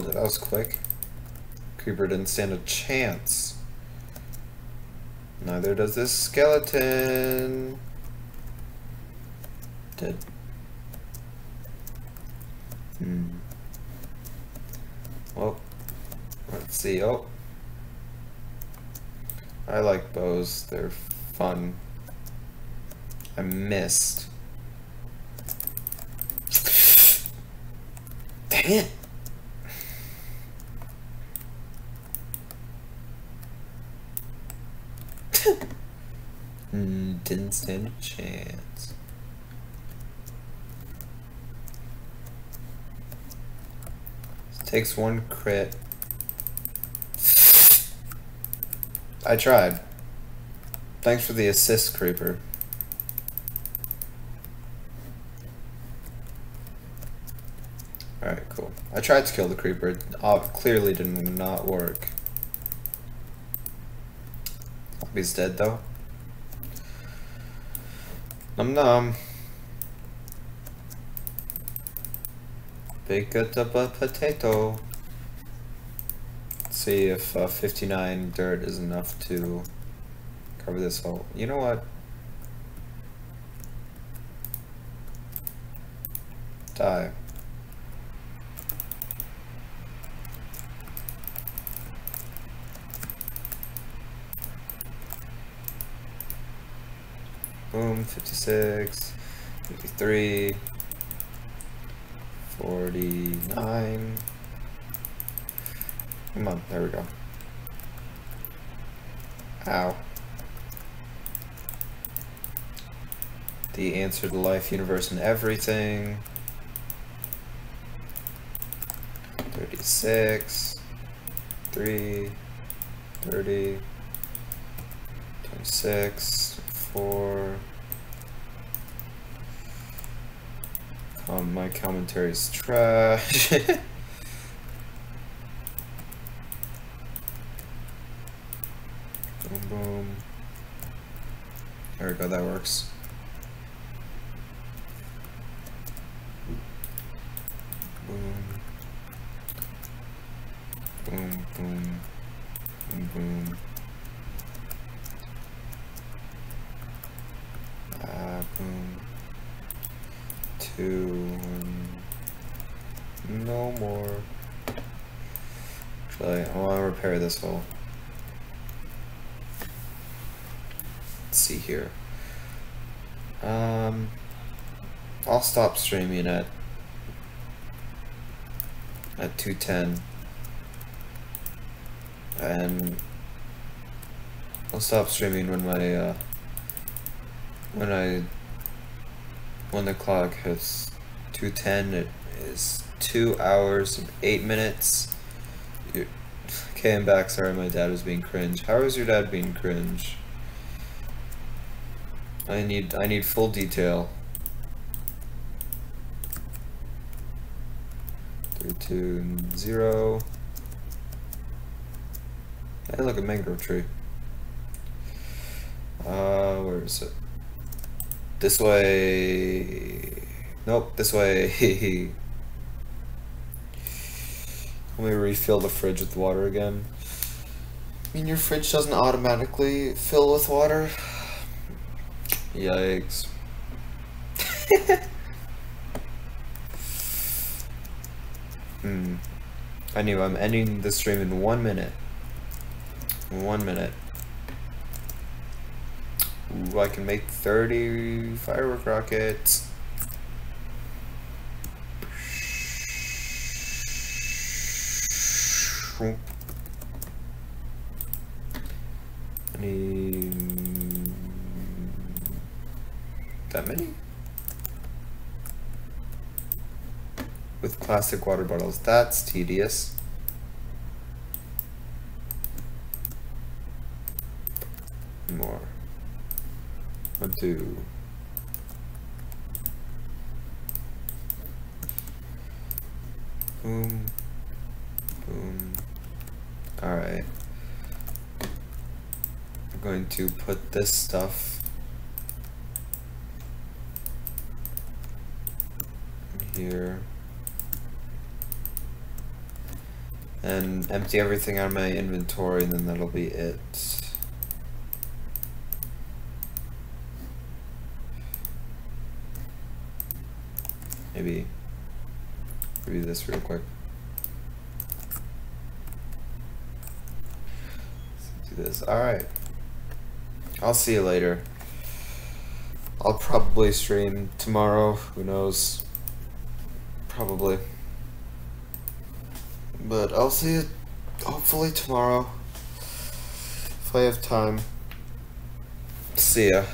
That was quick. Creeper didn't stand a chance. Neither does this skeleton. Dead. Hmm. Well, let's see. Oh. I like bows. They're fun. I missed. Dang it. mm, didn't stand a chance. Takes one crit. I tried. Thanks for the assist, Creeper. Alright, cool. I tried to kill the Creeper. It clearly did not work. He's dead, though. Good up a potato. Let's see if uh, 59 dirt is enough to cover this hole. You know what? Die. Boom, 56, 53. 49. Come on, there we go. Ow. The universe, and everything. 36, 3, 30, 26, 4, Um, my commentary is trash. boom, boom. There we go, that works. Hole. Let's see here. Um, I'll stop streaming at at 210 and I'll stop streaming when my uh, when I when the clock hits 210 it is 2 hours and 8 minutes came back sorry my dad was being cringe. How is your dad being cringe? I need I need full detail. Three two zero. Hey look a mangrove tree. Uh where is it? This way. Nope, this way. Let me refill the fridge with water again. I mean, your fridge doesn't automatically fill with water? Yikes. hmm. I knew I'm ending the stream in one minute. One minute. Ooh, I can make 30 firework rockets. That many? With plastic water bottles. That's tedious. More. One, two. Boom. Boom. Alright. I'm going to put this stuff here. And empty everything out of my inventory and then that'll be it. maybe review this real quick. Do this. Alright. I'll see you later. I'll probably stream tomorrow. Who knows? Probably. But I'll see you hopefully tomorrow. If I have time. See ya.